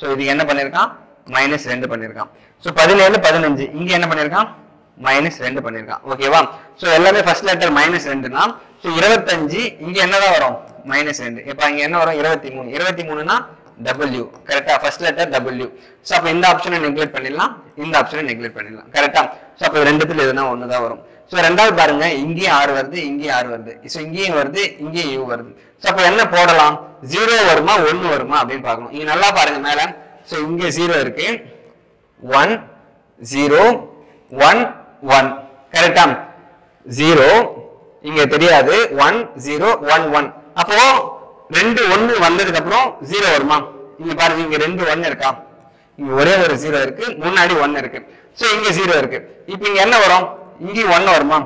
ஸோ இது என்ன பண்ணியிருக்கான் மைனஸ் ரெண்டு பண்ணியிருக்கான் ஸோ பதினேழு பதினஞ்சு. இங்கே என்ன பண்ணியிருக்கான் மைனஸ் ரெண்டு பண்ணிருக்கான் ஓகேவா ஸோ எல்லாமே ஃபர்ஸ்ட் லெட்டர் மைனஸ் ரெண்டுனா ஸோ இருபத்தஞ்சு இங்க என்னதான் வரும்? மைனஸ் ரெண்டு. இப்போ இங்க என்ன வரும்? இருபத்தி மூணு இருபத்தி மூணுனா டபிள்யூ கரெக்டா ஃபர்ஸ்ட் லெட்டர் டபிள்யூ ஸோ அப்போ இந்த ஆப்ஷனை நெக்லெக்ட் பண்ணிடலாம். இந்த ஆப்ஷனை நெக்லெக்ட் பண்ணிடலாம். கரெக்டா ஸோ அப்போ ரெண்டுத்துல எதுனா ஒன்று தான் வரும். ஸோ ரெண்டாவது பாருங்க. இங்கேயும் ஆறு வருது இங்கேயும் ஆறு வருது. ஸோ இங்கேயும் வருது இங்கேயும் யூ வருது. ஸோ அப்போ என்ன போடலாம்? ஜீரோ வருமா ஒன்று வருமா அப்படின்னு பார்க்கணும். இங்க நல்லா பாருங்க மேல. ஸோ இங்கே ஜீரோ இருக்கு. ஒன் ஜீரோ ஒன் ஒன் கரெக்டா ஜீரோ இங்க தெரியாது. ஒன் ஜீரோ ஒன் ஒன் அப்போ ரெண்டு ஒன்னு வந்ததுக்கு அப்புறம் ஜீரோ வருமா? இங்க பாருங்க இங்க ரெண்டு ஒன்னு இருக்கா? இங்க ஒரே ஒரு ஜீரோ இருக்கு. முன்னாடி ஒன்னு இருக்கு. ஸோ இங்க ஜீரோ இருக்கு. இப்போ இங்க என்ன வரும்? இங்கேயும் ஒன்னு வருமா?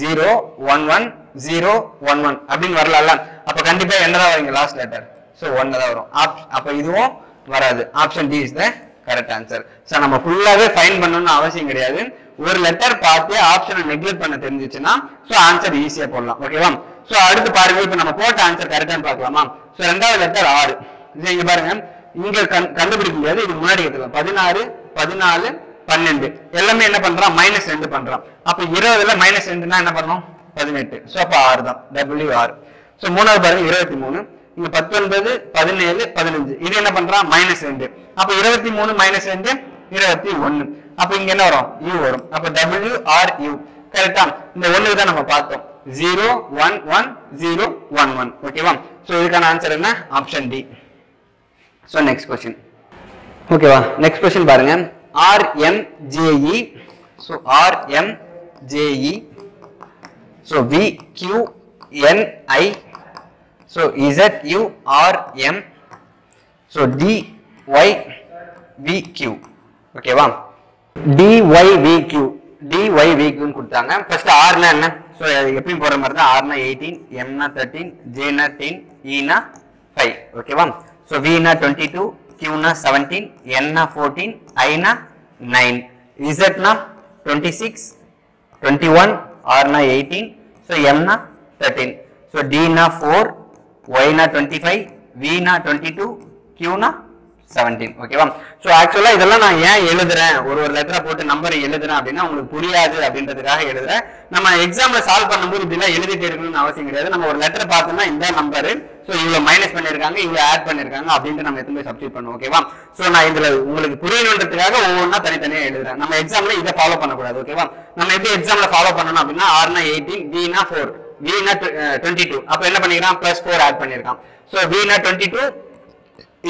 Zero one one zero one one அப்படின்னு வரலாம்ல. அப்ப கண்டிப்பா என்னதான் வரும்? இங்க லாஸ்ட் லெட்டர் ஸோ ஒன்னு தான் வரும். ஆப் அப்ப இதுவும் வராது. Option D is the correct answer so நம்ம ஃபுல்லாவே ஃபைன் பண்ணணும்னு அவசியம் கிடையாது. ஒரு லெட்டர் பார்த்து ஆப்ஷனை நெக்லெக்ட் பண்ண தெரிஞ்சிச்சுன்னா ஸோ ஆன்சர் ஈஸியா போடலாம். ஓகேவா ஸோ அடுத்து பாருங்க இப்போ நம்ம போட்ட ஆன்சர் கரெக்டான்னு பார்க்கலாமா? ஸோ ரெண்டாவது லெட்டர் ஆறு. இது இங்க பாருங்க. இங்க கண்- கண்டுபிடிக்க முடியாது. இது முன்னாடி எடுத்துக்கலாம். பதினாறு பதினாலு பன்னெண்டு. எல்லாமே என்ன பண்றான்? மைனஸ் ரெண்டு பண்றான். அப்ப இருபதுல மைனஸ் ரெண்டுனா என்ன பண்ணணும்? பதினெட்டு. ஸோ அப்ப ஆறு தான். டபிள்யூ ஆறு. ஸோ மூணாவது பாருங்க இருபத்தி மூணு. இங்க பத்தொன்பது பதினேழு பதினஞ்சு. இது என்ன பண்றான்? மைனஸ் ரெண்டு. அப்ப இருபத்தி மூணு மைனஸ் ரெண்டு இருபத்தி ஒன்னு. அப்ப இங்க என்ன வரும்? யூ வரும். அப்ப டபிள்யூ ஆர் யூ கரெக்டா இந்த ஒண்ணுக்கு தான் நம்ம பார்த்தோம். Zero one one zero one one ஓகேவா ஸோ இதுக்கான ஆன்சர் என்ன? Option D so next question ஓகேவா நெக்ஸ்ட் கொஸ்டின் பாருங்க. R M J E so R M J E so V Q N I so Z U R M so D Y V. Q ஓகேவா D Y V Q D Y V கியூன்னு கொடுத்தாங்க. First ஆர்னா என்ன? So எப்பயும் போடுற மாதிரி தான். ஆர்னா eighteen எம்னா தேர்ட்டீன் ஜேனா டென் ஈனா ஃபைவ் ஓகேவா ஸோ வினா டுவெண்ட்டி டூ கியூனா செவன்டீன் என்னா ஃபோர்டீன் ஐனா நைன் இசட்னா டுவெண்ட்டி சிக்ஸ் டுவெண்ட்டி ஒன் ஆர்னா எயிட்டீன் ஸோ எம்னா தேர்ட்டீன் ஸோ டினா ஃபோர் ஒய்னா டுவெண்ட்டி ஃபைவ் வினா டுவெண்ட்டி டூ கியூனா செவன்டீன் ஓகேவா ஸோ ஆக்சுவலா இதெல்லாம் நான் ஏன் எழுதுறேன்? ஒரு ஒரு லெட்டரை போட்டு நம்பர் எழுதுறேன் அப்படின்னா உங்களுக்கு புரியாது அப்படின்றதுக்காக எழுதுறேன். நம்ம எக்ஸாம்ல சால்வ் பண்ணும்போது இப்படிலாம் எழுதிட்டு இருக்கணும்னு அவசியம் கிடையாது. நம்ம ஒரு லெட்டர் பார்த்தோம்னா இந்த நம்பர் ஸோ இவ்வளோ மைனஸ் பண்ணியிருக்காங்க இவ்வளோ ஆட் பண்ணியிருக்காங்க அப்படின்ட்டு நம்ம எத்தனை சப்ஸ்டியூட் பண்ணுவோம் ஓகேவா ஸோ நான் இதில் உங்களுக்கு புரியணுன்றதுக்காக ஒவ்வொன்றா தனித்தனியாக எழுதுறேன். நம்ம எக்ஸாம்ல இதை ஃபாலோ பண்ணக்கூடாது ஓகேவா நம்ம எப்படி எக்ஸாம்ல ஃபாலோ பண்ணணும் அப்படின்னா ஆர்னா எயிட்டீன் பினா ஃபோர் வினா டுவெண்ட்டி டூ அப்போ என்ன பண்ணிருக்கான் ப்ளஸ் ஃபோர் ஆட் பண்ணியிருக்கான். ஸோ வினா twenty two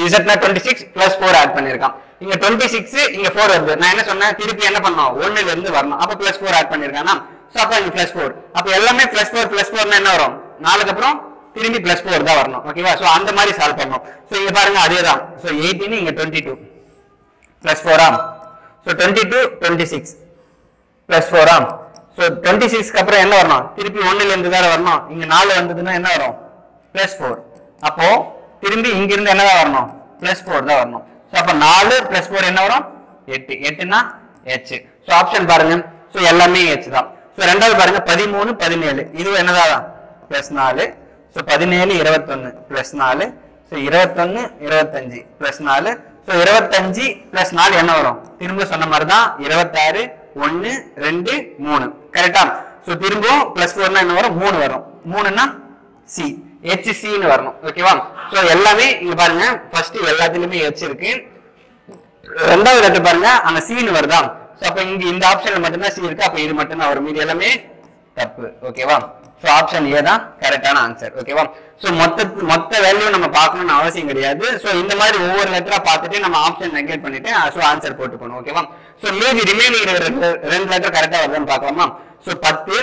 இசட்னா twenty six plus four add பண்ணிருக்கான் இங்க டுவெண்ட்டி சிக்ஸ் இங்க ஃபோர் வருது. நான் என்ன சொன்னேன்? திருப்பி என்ன பண்ணோம்? ஒண்ணுல இருந்து வரணும். அப்ப பிளஸ் ஃபோர் ஆட் பண்ணிருக்கானா சோ அப்ப இங்க பிளஸ் ஃபோர் அப்ப எல்லாமே பிளஸ் ஃபோர் பிளஸ் ஃபோர்னா என்ன வரும்? நாலுக்கு அப்புறம் திரும்பி பிளஸ் ஃபோர் தான் வரணும். ஓகேவா ஸோ அந்த மாதிரி சால்வ் பண்ணணும் ஸோ இங்க பாருங்க அதே தான் ஸோ எயிட்டீன் இங்க twenty two plus ஃபோரா so twenty two twenty six plus ஃபோரா so twenty சிக்ஸ்க்கு அப்புறம் என்ன வரணும்? திருப்பி ஒன்னுல இருந்து வேற வரணும். இங்க நாலு வந்ததுன்னா என்ன வரும்? பிளஸ் ஃபோர் அப்போ திரும்பி இங்கிருந்து என்னதான் வரணும்? பிளஸ் ஃபோர் தான் வரணும். ஸோ அப்போ நாலு பிளஸ் ஃபோர் என்ன வரும்? எட்டு. எட்டுனா ஹெச் ஸோ ஆப்ஷன் பாருங்க. ஸோ எல்லாமே ஹெச் தான். ஸோ ரெண்டாவது பாருங்க. பதிமூணு பதினேழு. இதுவும் என்னதான்? பிளஸ் நாலு. ஸோ பதினேழு இருபத்தொன்னு. பிளஸ் நாலு. ஸோ இருபத்தொன்னு இருபத்தஞ்சு. பிளஸ் நாலு. ஸோ இருபத்தஞ்சு பிளஸ் நாலு என்ன வரும்? திரும்ப சொன்ன மாதிரி தான் இருபத்தாறு ஒன்று ரெண்டு மூணு. கரெக்டா ஸோ திரும்பவும் பிளஸ் ஃபோர்னா என்ன வரும்? மூணு வரும். மூணுன்னா சி ஹெச்சின்னு வரணும். ஓகேவா ஸோ எல்லாமே இங்க பாருங்க. ஃபர்ஸ்ட் எல்லாத்துலயுமே ஹெச் இருக்கு. ரெண்டாவது லெட்டர் பாருங்க அந்த சீன் வருதா? ஸோ அப்ப இங்க இந்த ஆப்ஷன்ல மட்டும்தான் சி இருக்கு. அப்ப இது மட்டும்தான் வரும். மீதி எல்லாமே தப்பு. ஓகேவா ஸோ ஆப்ஷன் ஏ தான் கரெக்டான ஆன்சர் ஓகேவா ஸோ மொத்த மொத்த வேல்யூ நம்ம பார்க்கணும்னு அவசியம் கிடையாது. ஸோ இந்த மாதிரி ஒவ்வொரு லெட்டரா பார்த்துட்டு நம்ம ஆப்ஷன் நெகேட் பண்ணிட்டு ஸோ ஆன்சர் போட்டுக்கணும். ஓகேவா ஸோ மீதி ரிமைனிங் ரெண்டு ரெண்டு லெட்டர் கரெக்டாக வருதுன்னு பார்க்கலாமா? ஸோ பத்து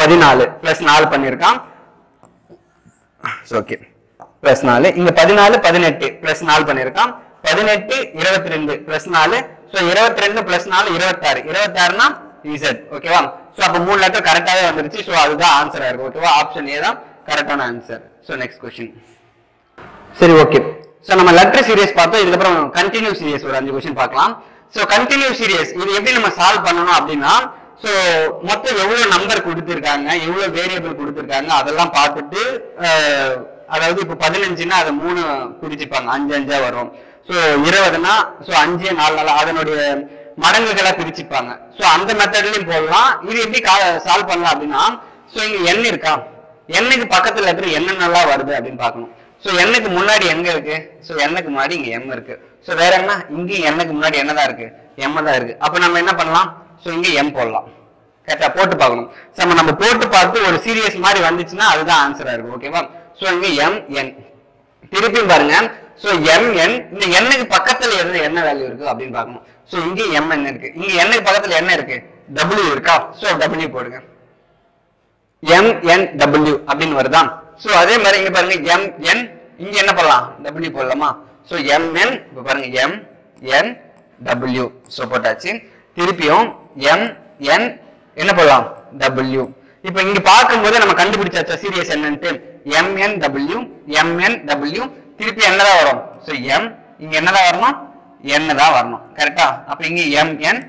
பதினாலு பிளஸ் நாலு பண்ணியிருக்கான். ஓகே பிளஸ் நாலு. இங்க பதினாலு பதினெட்டு. பிளஸ் நாலு பண்ணிருக்கான் பதினெட்டு இருபத்தி ரெண்டு பிளஸ் நாலு. ஸோ இருபத்தி ரெண்டு பிளஸ் நாலு இருபத்தாறு. இருபத்தாறுனா இசட் ஓகேவா ஸோ அப்போ மூணு லெட்டர் கரெக்டாகவே வந்துருச்சு. ஸோ அதுதான் ஆன்சர் இருக்கும். ஓகேவா ஆப்ஷன் ஏ தான் கரெக்டான ஆன்சர் ஸோ நெக்ஸ்ட் கொஸ்டின் சரி ஓகே ஸோ நம்ம லெட்டர் சீரியஸ் பார்த்தோம். இதுக்கப்புறம் கண்டினியூ சீரியஸ் ஒரு அஞ்சு கொஸ்டின் பார்க்கலாம். ஸோ கண்டினியூ சீரியஸ் இது எப்படி நம்ம சால்வ் பண்ணணும் அப்படின்னா ஸோ மொத்தம் எவ்வளோ நம்பர் கொடுத்துருக்காங்க எவ்வளோ வேரியபிள் கொடுத்துருக்காங்க அதெல்லாம் பார்த்துட்டு அதாவது இப்போ பதினஞ்சுன்னா அதை மூணு பிரிச்சுப்பாங்க. அஞ்சு அஞ்சா வரும். ஸோ இருபதுனா ஸோ அஞ்சு நாலு நாள் அதனுடைய மடங்குகளை பிரிச்சுப்பாங்க. ஸோ அந்த மெத்தட்லையும் போடலாம். இது எப்படி சால்வ் பண்ணலாம் அப்படின்னா ஸோ இங்கே எண் இருக்கா? எண்ணுக்கு பக்கத்தில் இருக்கிற என்னென்னலாம் வருது அப்படின்னு பார்க்கணும். ஸோ எண்ணுக்கு முன்னாடி எங்க இருக்கு? ஸோ எண்ணுக்கு முன்னாடி இங்கே எம் இருக்கு. ஸோ வேற என்ன? இங்கேயும் எண்ணுக்கு முன்னாடி என்னதான் இருக்கு? எம் தான் இருக்கு. அப்போ நம்ம என்ன பண்ணலாம்? ஸோ இங்கே எம் போடலாம் கரெக்டாக போட்டு பார்க்கணும். ஸோ நம்ம நம்ம போட்டு பார்த்து ஒரு சீரியஸ் மாதிரி வந்துச்சுன்னா அதுதான் ஆன்சராக இருக்கும் ஓகேவா ஸோ இங்கே எம் என் திருப்பியும் பாருங்க. ஸோ எம் என் இந்த எண்ணுக்கு பக்கத்தில் இருந்து என்ன வேல்யூ இருக்கு அப்படின்னு பார்க்கணும். ஸோ இங்கே எம் என் இருக்கு. இங்கே எண்ணுக்கு பக்கத்தில் என்ன இருக்கு? டபிள்யூ இருக்கா? ஸோ டபிள்யூ போடுங்க. எம் என் டபிள்யூ அப்படின்னு வருதா? ஸோ அதே மாதிரி இங்க பாருங்க எம் என் இங்க என்ன பண்ணலாம் டபிள்யூ போடலாமா? ஸோ எம் என் இப்போ பாருங்க எம் என் டபிள்யூ ஸோ போட்டாச்சு. திருப்பியும் எம் என் என்ன பண்ணலாம் டபிள்யூ இப்போ இங்க பார்க்கும்போது நம்ம கண்டுபிடிச்சாச்சா? சீரியஸ் என்னன்ட்டு. எம்என் டபிள்யூ எம் டபிள்யூ திருப்பி என்னதான் வரும். ஸோ எம் இங்க என்னதான் வரணும்? என்ன தான் வரணும். கரெக்டா அப்ப இங்க எம்என்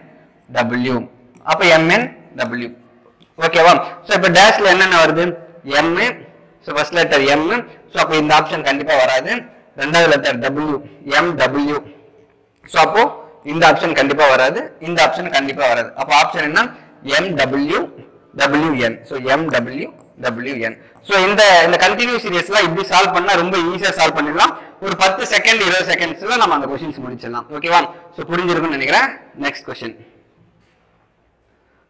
டபிள்யூ அப்ப எம்என் டபிள்யூ ஓகேவா ஸோ இப்போ டேஷ்ல என்னென்ன வருது? M so first letter M so அப்போ இந்த ஆப்ஷன் கண்டிப்பாக வராது. ரெண்டாவது letter W M W so அப்போ இந்த ஆப்ஷன் கண்டிப்பா வராது. இந்த ஆப்ஷன் கண்டிப்பா வராது. அப்போ ஆப்ஷன் என்ன? M W W N so M W W N so இந்த இந்த கண்டினியூ சீரியஸ்லாம் இப்படி சால்வ் பண்ணா ரொம்ப ஈஸியா சால்வ் பண்ணிடலாம். ஒரு பத்து செகண்ட் இருபது செகண்ட்ஸ்ல நம்ம அந்த கொஸ்டின்ஸ் முடிச்சிடலாம். ஓகேவா ஸோ புரிஞ்சிருக்கும்னு நினைக்கிறேன். நெக்ஸ்ட் கொஸ்டின்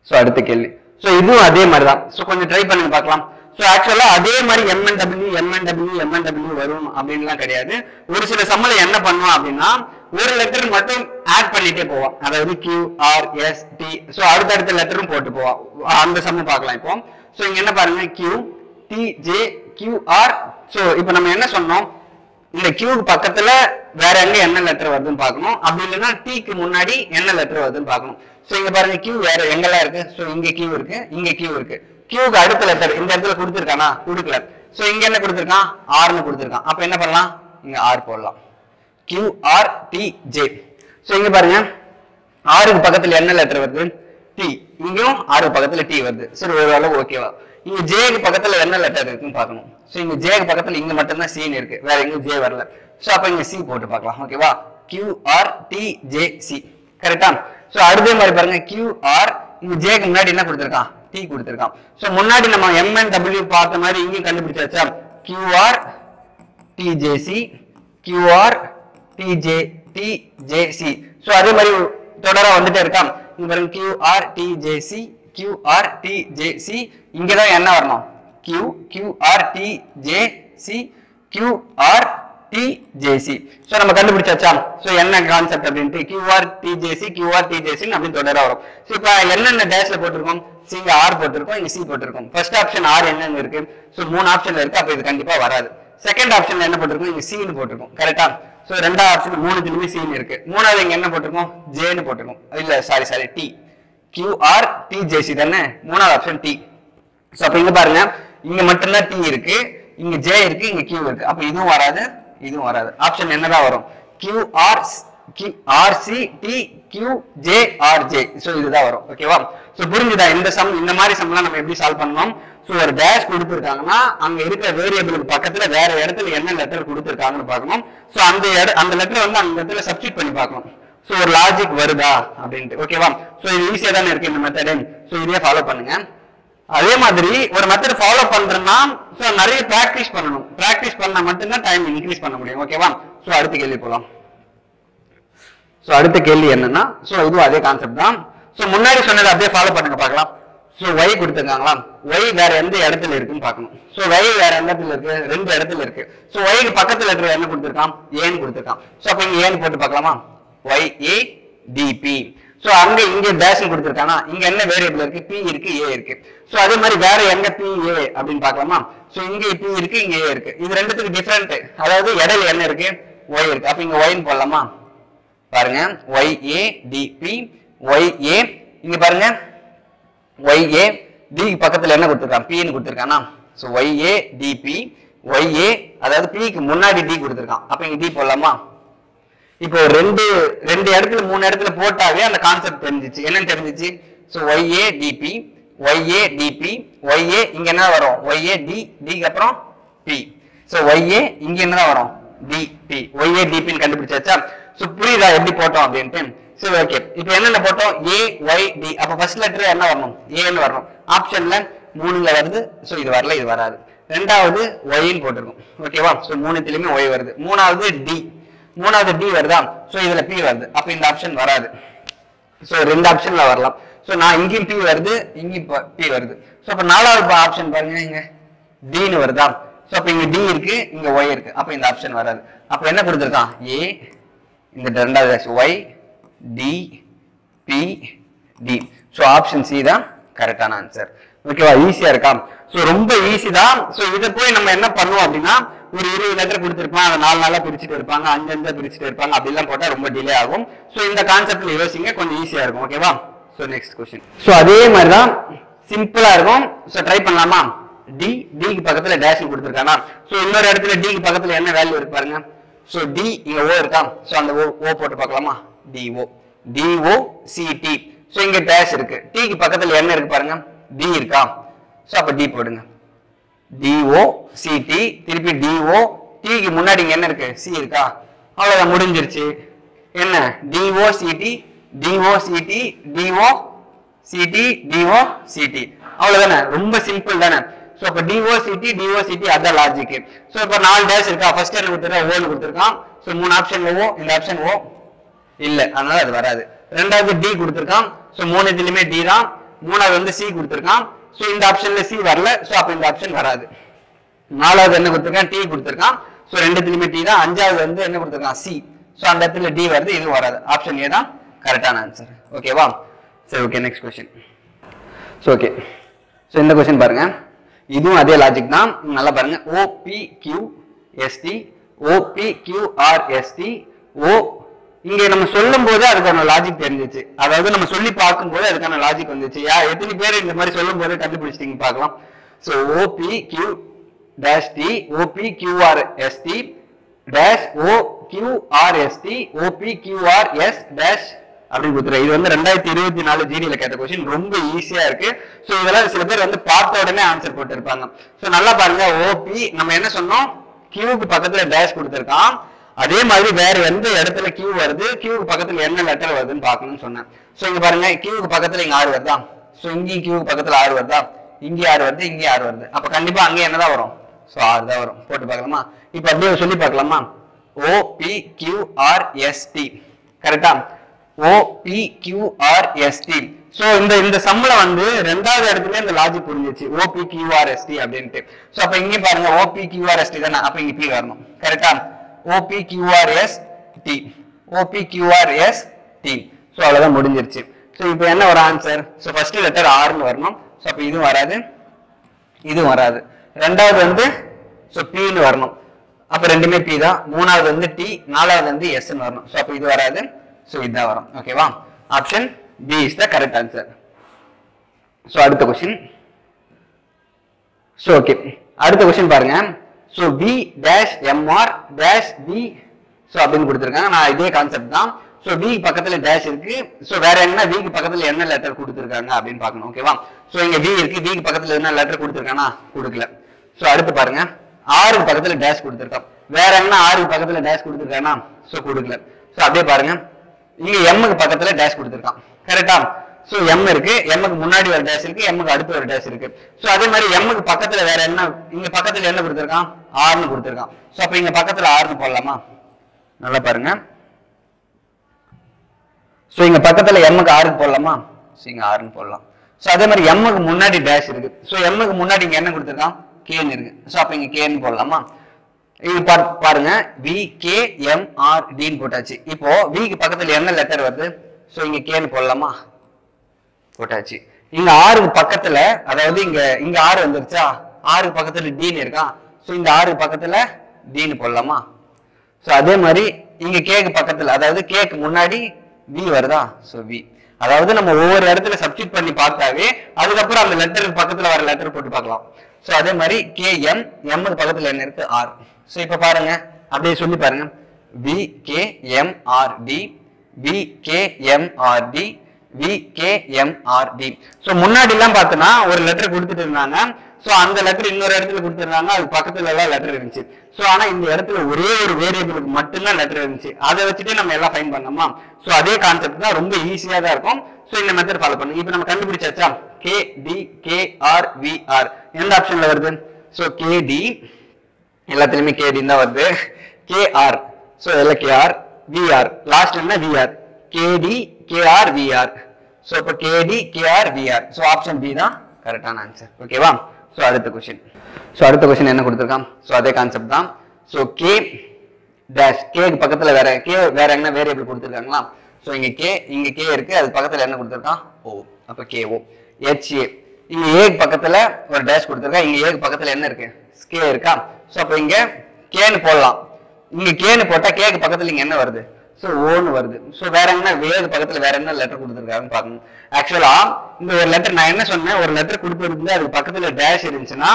ஸோ அடுத்த கேள்வி. ஸோ இதுவும் அதே மாதிரி தான் ஸோ கொஞ்சம் ட்ரை பண்ணி பார்க்கலாம். ஸோ ஆக்சுவலாக அதே மாதிரி எம்என்டபிள்யூ எம்என்டபிள்யூ எம்என்டபிள்யூ வரும் அப்படின்லாம் கிடையாது. ஒரு சில சம்மளம் என்ன பண்ணுவோம் அப்படின்னா ஒரு லெட்டர் மட்டும் ஆட் பண்ணிட்டே போவோம். அதாவது Q R S T so அடுத்தடுத்த லெட்டரும் போட்டு போவோம். அந்த சம்மை பார்க்கலாம் இப்போ. ஸோ இங்க என்ன பாருங்க Q T J Q R so இப்போ நம்ம என்ன சொன்னோம்? இந்த கியூக்கு பக்கத்துல வேற எங்க என்ன லெட்டர் வருதுன்னு பார்க்கணும். அப்படி இல்லைன்னா டீக்கு முன்னாடி என்ன லெட்டர் வருதுன்னு பார்க்கணும். ஸோ இங்க பாருங்க கியூ வேற எங்கெல்லாம் இருக்கு? ஸோ இங்க கியூ இருக்கு இங்க கியூ இருக்கு. கியூக்கு அடுத்த லெட்டர் இந்த இடத்துல கொடுத்துருக்கானா? கொடுக்கல. ஸோ இங்க என்ன கொடுத்துருக்கான்? ஆர்னு கொடுத்துருக்கான். அப்ப என்ன பண்ணலாம்? இங்க ஆர் போடலாம். Q R T J so இங்க பாருங்க. ஆறுக்கு பக்கத்துல என்ன லெட்டர் வருது? டி இங்கேயும் ஆறு பக்கத்துல டி வருது. சரி ஓரளவு ஓகேவா இங்க ஜேக்கு பக்கத்துல என்ன லெட்டர் இருக்குன்னு பார்க்கணும். ஸோ இங்க ஜேக்கு பக்கத்துல இங்க மட்டும்தான் சீன் இருக்கு. வேற எங்கேயும் ஜே வரல. ஸோ அப்ப இங்க சி போட்டு பார்க்கலாம். ஓகேவா Q R T J C கரெக்டா ஸோ அடுத்த மாதிரி பாருங்க. கியூ ஆர் இங்க ஜேக்கு முன்னாடி என்ன கொடுத்துருக்கான்? டி கொடுத்திருக்கான். சோ முன்னாடி நம்ம எம்என் டபிள்யூ பார்த்த மாதிரி இங்கேயும் கண்டுபிடிச்சாச்சா? QR TJC QR TJ TJC so அதே மாதிரி தொடரா வந்துட்டே இருக்கான். இங்க பாருங்க கியூஆர் டிஜேசி கியூஆர் டிஜேசி இங்கே தான் என்ன வரணும்? Q QR TJC QR TJC so நம்ம கண்டுபிடிச்சாச்சா? ஸோ என்ன கான்செப்ட் அப்படின்ட்டு கியூஆர் டிஜேசி கியூஆர் டிஜேசி அப்படின்னு தொடர வரும். ஸோ இப்போ என்னென்ன டேஷ்ல போட்டிருக்கோம்? ஸோ இங்க ஆர் போட்டிருக்கோம் இங்க சி போட்டிருக்கோம். ஃபர்ஸ்ட் ஆப்ஷன் ஆர் என்னன்னு இருக்கு. ஸோ மூணு ஆப்ஷன்ல இருக்கு அப்ப இது கண்டிப்பா வராது. செகண்ட் ஆப்ஷன்ல என்ன போட்டிருக்கோம் இங்க சின்னு போட்டிருக்கோம். கரெக்டா ஸோ ரெண்டாவது ஆப்ஷன் மூணுத்துலயுமே சின்னு இருக்கு. மூணாவது இங்க என்ன போட்டிருக்கோம்? ஜேன்னு போட்டிருக்கோம். இல்ல sorry sorry T QR T JC தானே? மூணாவது ஆப்ஷன் டி ஸோ அப்ப இங்க பாருங்க. இங்க மட்டும்தான் டி இருக்கு. இங்க ஜே இருக்கு இங்க கியூ இருக்கு. அப்ப இதுவும் வராது இதுவும் வராது. ஆப்ஷன் என்னதான் வரும்? QR RC T Q J R J so இதுதான் வரும். ஓகேவா ஸோ புரிஞ்சுதா? இந்த சம் இந்த மாதிரி சம்லாம் நம்ம எப்படி சால்வ் பண்ணோம்? ஸோ ஒரு டேஷ் கொடுத்துருக்காங்கன்னா அங்க இருக்கிற வேரியபிளுக்கு பக்கத்துல வேற இடத்துல என்ன லெட்டர் கொடுத்துருக்காங்கன்னு பார்க்கணும். ஸோ அந்த இட அந்த லெட்டர் வந்து அந்த இடத்துல சப்ஸ்டிட் பண்ணி பார்க்கணும். ஸோ ஒரு லாஜிக் வருதா? அப்படின்ட்டு. ஓகேவா ஸோ இது ஈஸியா தானே இருக்கு இந்த மெத்தடு ஸோ இதையே ஃபாலோ பண்ணுங்க. அதே மாதிரி ஒரு மெத்தட் ஃபாலோ பண்றேன்னா ஸோ நிறைய ப்ராக்டிஸ் பண்ணணும். ப்ராக்டிஸ் பண்ணா மட்டும்தான் டைம் இன்க்ரீஸ் பண்ண முடியும். ஓகேவா ஸோ அடுத்த கேள்வி போலாம். ஸோ அடுத்த கேள்வி என்னன்னா ஸோ இதுவும் அதே கான்செப்ட் தான். ஸோ முன்னாடி சொன்னதை அப்படியே ஃபாலோ பண்ணுங்க பார்க்கலாம். ஸோ ஒய் கொடுத்துருக்காங்களா ஒய் வேற எந்த இடத்துல இருக்குன்னு பார்க்கணும். ஸோ ஒய் வேற எந்த இடத்துல இருக்கு? ரெண்டு இடத்துல இருக்கு. ஸோ ஒய்க்கு பக்கத்தில் இருக்கிற என்ன கொடுத்துருக்கான் ஏன்னு கொடுத்துருக்கான் ஸோ அப்போ இங்கே ஏன்னு போட்டு பார்க்கலாமா? ஒய் ஏ டிபி ஸோ அங்க இங்க டேஷன் கொடுத்துருக்கானா? இங்க என்ன வேரியபிள் இருக்கு? பி இருக்கு ஏ இருக்கு. ஸோ அதே மாதிரி வேற எங்க பி ஏ அப்படின்னு பார்க்கலாமா? ஸோ இங்க பி இருக்கு இங்க ஏ இருக்கு. இது ரெண்டுத்துக்கு டிஃப்ரெண்ட் அதாவது இடையில என்ன இருக்கு? ஒய் இருக்கு. அப்ப இங்க ஒய்ன்னு போடலாமா? பாருங்க. Y A D B Y A இங்க பாருங்க. ஒய் ஏ டி பக்கத்துல என்ன கொடுத்துருக்கான்? பின்னு கொடுத்துருக்கானா? So Y A DB Y A அதாவது பிக்கு முன்னாடி டி கொடுத்துருக்கான். அப்ப இங்க டி போடலாமா? இப்போ ரெண்டு ரெண்டு இடத்துல மூணு இடத்துல போட்டாவே அந்த கான்செப்ட் தெரிஞ்சிச்சு. என்னன்னு தெரிஞ்சிச்சு? So Y A DB Y A DB Y A இங்க என்ன வரும்? ஒய் ஏ டி டிக்கு அப்புறம் பி ஸோ ஒய் ஏ இங்க என்னதான் வரும்? டி பி ஒய் ஏ டிபின்னு கண்டுபிடிச்சாச்சா? ஸோ புரியுதா? எப்படி போட்டோம் அப்படின்ட்டு. சரி ஓகே இப்போ என்னென்ன போட்டோம்? ஏ ஒய் டி அப்போ ஃபர்ஸ்ட் லெட்டர் என்ன வரணும்? ஏன்னு வரணும். ஆப்ஷனில் மூணுல வருது. ஸோ இது வரல இது வராது. ரெண்டாவது ஒய்ன்னு போட்டிருக்கும். ஓகேவா ஸோ மூணுத்துலயுமே ஒய் வருது. மூணாவது டி மூணாவது டி வருதா? ஸோ இதில் பி வருது. அப்போ இந்த ஆப்ஷன் வராது. ஸோ ரெண்டு ஆப்ஷனில் வரலாம். ஸோ நான் இங்கேயும் பி வருது இங்கேயும் பி வருது. ஸோ அப்போ நாலாவது ஆப்ஷன் பாருங்க இங்கே. டின்னு வருதா? ஸோ அப்போ இங்கே டி இருக்கு இங்கே ஒய் இருக்கு. அப்போ இந்த ஆப்ஷன் வராது. அப்போ என்ன கொடுத்துருக்கான்? ஏ இந்த ரெண்டாவது Y D B D so option C தான் கரெக்டான ஆன்சர் ஓகேவா ஈஸியா இருக்கா? ஸோ ரொம்ப ஈஸி தான். ஸோ இதை போய் நம்ம என்ன பண்ணுவோம் அப்படின்னா ஒரு இருபது லெட்டர் கொடுத்துருப்பான் அதை நாலு நாளாக பிரிச்சுட்டு இருப்பாங்க. அஞ்சு அஞ்சா பிரிச்சுட்டு இருப்பாங்க. அப்படிலாம் போட்டால் ரொம்ப டிலே ஆகும். ஸோ இந்த கான்செப்ட்ல யோசிங்க. கொஞ்சம் ஈஸியா இருக்கும். ஓகேவா ஸோ நெக்ஸ்ட் கொஸ்டின் ஸோ அதே மாதிரி தான் சிம்பிளா இருக்கும். ஸோ ட்ரை பண்ணலாமா? டி டிக்கு பக்கத்துல டேஷ் கொடுத்துருக்கானா? ஸோ இன்னொரு இடத்துல டிக்கு பக்கத்துல என்ன வேல்யூ இருக்கு பாருங்க. ஸோ டி இங்க ஓ இருக்கா? ஸோ அந்த ஓ ஓ போட்டு பார்க்கலாமா? டிஓ டிஓ சிடி ஸோ இங்கே டேஷ் இருக்கு. டிக்கு பக்கத்தில் என்ன இருக்கு பாருங்க. டி இருக்கா? ஸோ அப்போ டி போடுங்க. டிஓ சிடி திருப்பி டிஓ டிக்கு முன்னாடி இங்கே என்ன இருக்கு? சி இருக்கா? அவ்வளோதான் முடிஞ்சிருச்சு. என்ன? DO CD DO CD DO CD DO CD அவ்வளவுதானே? ரொம்ப சிம்பிள் தானே? ஸோ இப்போ டிஓ சிடி டிஓ சிடி அதான் லாஜிக் ஸோ இப்போ நாலு டேஷ் இருக்கா? ஃபர்ஸ்ட் என்ன கொடுத்துருக்கா? ஓன்னு கொடுத்துருக்கான். ஸோ மூணு ஆப்ஷன் ஓ இந்த ஆப்ஷன் ஓ இல்ல அதனால அது வராது. ரெண்டாவது டி கொடுத்துருக்கான். ஸோ மூணு இதுலயுமே டி தான். மூணாவது வந்து சி கொடுத்துருக்கான். ஸோ இந்த ஆப்ஷன்ல சி வரல. ஸோ அப்போ இந்த ஆப்ஷன் வராது. நாலாவது என்ன கொடுத்துருக்கான்? டி கொடுத்துருக்கான். ஸோ ரெண்டுத்துலையுமே டி தான். அஞ்சாவது வந்து என்ன கொடுத்துருக்கான்? சி ஸோ அந்த இடத்துல டி வருது இது வராது. ஆப்ஷன் ஏ தான். கரெக்டான ஆன்சர் ஓகேவா சரி okay next question so okay so இந்த கொஸ்டின் பாருங்க. இதுவும் அதே லாஜிக் தான். நல்லா பாருங்க. OP Q ST OP Q ST O இங்க நம்ம சொல்லும் போது அதுக்கான லாஜிக் தெரிஞ்சிச்சு. அதாவது நம்ம சொல்லி பார்க்கும்போது அதுக்கான லாஜிக் வந்துச்சு. யா எத்தனை பேர் இந்த மாதிரி சொல்லும் போது கண்டுபிடிச்சிட்டீங்க பார்க்கலாம். So OP Q dash T OP QR ST dash O QR ST OP QR S dash அப்படின்னு கொடுத்துரு. இது வந்து ரெண்டாயிரத்தி இருபத்தி நாலு ஜிடியில கேட்ட கொஸ்டின் ரொம்ப ஈஸியா இருக்கு. ஸோ இதெல்லாம் சில பேர் வந்து பார்த்த உடனே ஆன்சர் போட்டிருப்பாங்க. ஸோ நல்லா பாருங்க. ஓபி நம்ம என்ன சொன்னோம்? கியூக்கு பக்கத்துல டேஷ் கொடுத்துருக்கான். அதே மாதிரி வேற எந்த இடத்துல கியூ வருது? கியூக்கு பக்கத்துல என்ன லெட்டர் வருதுன்னு பார்க்கணும்னு சொன்னேன். ஸோ இங்க பாருங்க கியூக்கு பக்கத்துல இங்க ஆறு வருதா? ஸோ இங்கேயும் கியூக்கு பக்கத்துல ஆறு வருதா? இங்கே ஆறு வருது இங்கே ஆறு வருது. அப்ப கண்டிப்பா அங்கே என்னதான் வரும்? ஸோ ஆறு தான் வரும். போட்டு பார்க்கலாமா? இப்போ அப்படியே சொல்லி பார்க்கலாமா? O P Q R S T கரெக்டா O P Q R S T so இந்த இந்த சம்பளம் வந்து ரெண்டாவது இடத்துல இந்த லாஜிக் புரிஞ்சிச்சு ஓபி கியூஆர்எஸ்டி அப்படின்ட்டு. ஸோ அப்போ இங்கே பாருங்க ஓபி கியூஆர்எஸ்டி தானே? அப்போ இங்கே பி வரணும். கரெக்டா O P D D so அவ்வளவுதான் முடிஞ்சிருச்சு. ஸோ இப்போ என்ன ஒரு ஆன்சர் ஸோ ஃபர்ஸ்ட் லெட்டர் ஆர்னு வரணும். ஸோ அப்போ இதுவும் வராது. இதுவும் வராது. ரெண்டாவது வந்து ஸோ பின்னு வரணும். அப்போ ரெண்டுமே பி தான். மூணாவது வந்து டி நாலாவது வந்து எஸ்ன்னு வரணும். ஸோ அப்போ இது வராது. ஸோ இதுதான் வரும். ஓகேவா option B is the correct answer so அடுத்த கொஸ்டின் ஸோ ஓகே அடுத்த கொஸ்டின் பாருங்க. So V dash MR dash V so அப்படின்னு கொடுத்துருக்காங்க. நான் இதே கான்செப்ட் தான். ஸோ வி பக்கத்துல டேஷ் இருக்கு. ஸோ வேற என்ன விக்கு பக்கத்துல என்ன லெட்டர் கொடுத்துருக்காங்க அப்படின்னு பார்க்கணும். ஓகேவா ஸோ இங்கே வி இருக்கு. விக்கு பக்கத்தில் என்ன லெட்டர் கொடுத்துருக்கானா? கொடுக்கல. ஸோ அடுத்து பாருங்க. ஆறு பக்கத்துல டேஷ் கொடுத்துருக்கான் வேற என்ன ஆறுக்கு பக்கத்துல டேஷ் கொடுத்துருக்கானா? ஸோ கொடுக்கல. ஸோ அப்படியே பாருங்க. இங்க எம்முக்கு பக்கத்துல டேஷ் கொடுத்துருக்கான். கரெக்டா ஸோ எம் இருக்கு. எம்முக்கு முன்னாடி ஒரு டேஷ் இருக்கு. எம்முக்கு அடுத்து ஒரு டேஷ் இருக்கு. ஸோ அதே மாதிரி எம்முக்கு பக்கத்துல வேற என்ன இங்க பக்கத்துல என்ன கொடுத்துருக்கான்? ஆறுன்னு கொடுத்துருக்கான். ஸோ அப்போ இங்க பக்கத்துல ஆறுன்னு போடலாமா? நல்லா பாருங்க. ஸோ இங்க பக்கத்துல எம்முக்கு ஆறுக்கு போடலாமா? ஸோ இங்க ஆறுன்னு போடலாம். ஸோ அதே மாதிரி எம்முக்கு முன்னாடி டேஷ் இருக்கு. ஸோ எம்முக்கு முன்னாடி இங்க என்ன கொடுத்துருக்கான்? கேன்னு இருக்கு. ஸோ அப்போ இங்க கேன்னு போடலாமா? இது பார்- பாருங்க. வி கே எம் ஆர் டின்னு போட்டாச்சு. இப்போ விக்கு பக்கத்துல என்ன லெட்டர் வருது? ஸோ இங்க கேன்னு போடலாமா? போட்டாச்சு. இங்க ஆறுக்கு பக்கத்துல அதாவது இங்க இங்க ஆறு வந்துருச்சா? ஆறுக்கு பக்கத்துல டீன் இருக்கான் ஸோ இந்த ஆறுக்கு பக்கத்துல டீன் போடலாமா? ஸோ அதே மாதிரி இங்க கேக்கு பக்கத்துல அதாவது கேக்கு முன்னாடி வி வருதா? ஸோ வி அதாவது நம்ம ஒவ்வொரு இடத்துல சப்ஸ்டியூட் பண்ணி பார்த்தாவே அதுக்கப்புறம் அந்த லெட்டருக்கு பக்கத்துல வர லெட்டர் போட்டு பார்க்கலாம். ஸோ அதே மாதிரி கே எம் எம் பக்கத்துல என்ன இருக்கு? ஆர் ஸோ இப்போ பாருங்க. அப்படியே சொல்லி பாருங்க. V K M R T V K M R T VKMRT so முன்னாடி எல்லாம் பார்த்தோன்னா ஒரு லெட்டர் கொடுத்துட்டு இருந்தாங்க ஸோ அந்த லெட்டர் இன்னொரு இடத்துல கொடுத்துருந்தாங்க அது பக்கத்துல எல்லாம் லெட்டர் இருந்துச்சு. ஸோ ஆனால் இந்த இடத்துல ஒரே ஒரு வேரியபிளுக்கு மட்டும்தான் லெட்டர் இருந்துச்சு. அதை வச்சுட்டு நம்ம எல்லாம் ஃபைன் பண்ணோமா? ஸோ அதே கான்செப்ட் தான் ரொம்ப ஈஸியாக தான் இருக்கும். ஸோ இந்த மெத்தட் ஃபாலோ பண்ணுங்க. இப்போ நம்ம கண்டுபிடிச்சாச்சா? K T K R V R எந்த ஆப்ஷன்ல வருது? ஸோ கேடி எல்லாத்துலேயுமே எல்லாத்துலயுமே கேடின்னு தான் வருது. கேஆர் ஸோ எல்லாம் கேஆர் விஆர் லாஸ்ட் என்ன? VR KD KR VR so இப்போ KD KR VR so option B தான் கரெக்டான ஆன்சர் ஓகேவா ஸோ அடுத்த கொஸ்டின் ஸோ அடுத்த கொஸ்டின் என்ன கொடுத்துருக்கான்? ஸோ அதே கான்செப்ட் தான். ஸோ கே டேஷ் கேக்கு பக்கத்தில் வேற கே வேற என்ன வேரியபிள் கொடுத்துருக்காங்களா? ஸோ இங்கே கே இங்கே கே இருக்கு. அது பக்கத்தில் என்ன கொடுத்துருக்கான்? ஓ அப்போ கே ஓ ஹெச்ஏ இங்கே ஏக்கு பக்கத்தில் ஒரு டேஷ் கொடுத்துருக்கா இங்கே ஏக்கு பக்கத்தில் என்ன இருக்கு? கே இருக்கா? ஸோ அப்போ இங்கே கேன்னு போடலாம். இங்கே கேன்னு போட்டால் கேக்கு பக்கத்தில் இங்கே என்ன வருது? ஸோ ஓன்னு வருது. ஸோ வேற என்ன? வேறு பக்கத்தில் வேற என்ன லெட்டர் கொடுத்துருக்காங்கன்னு பார்க்கணும். ஆக்சுவலா இந்த ஒரு லெட்டர் நான் என்ன சொன்னேன்? ஒரு லெட்டர் கொடுத்துருந்து அதுக்கு பக்கத்தில் டேஷ் இருந்துச்சுன்னா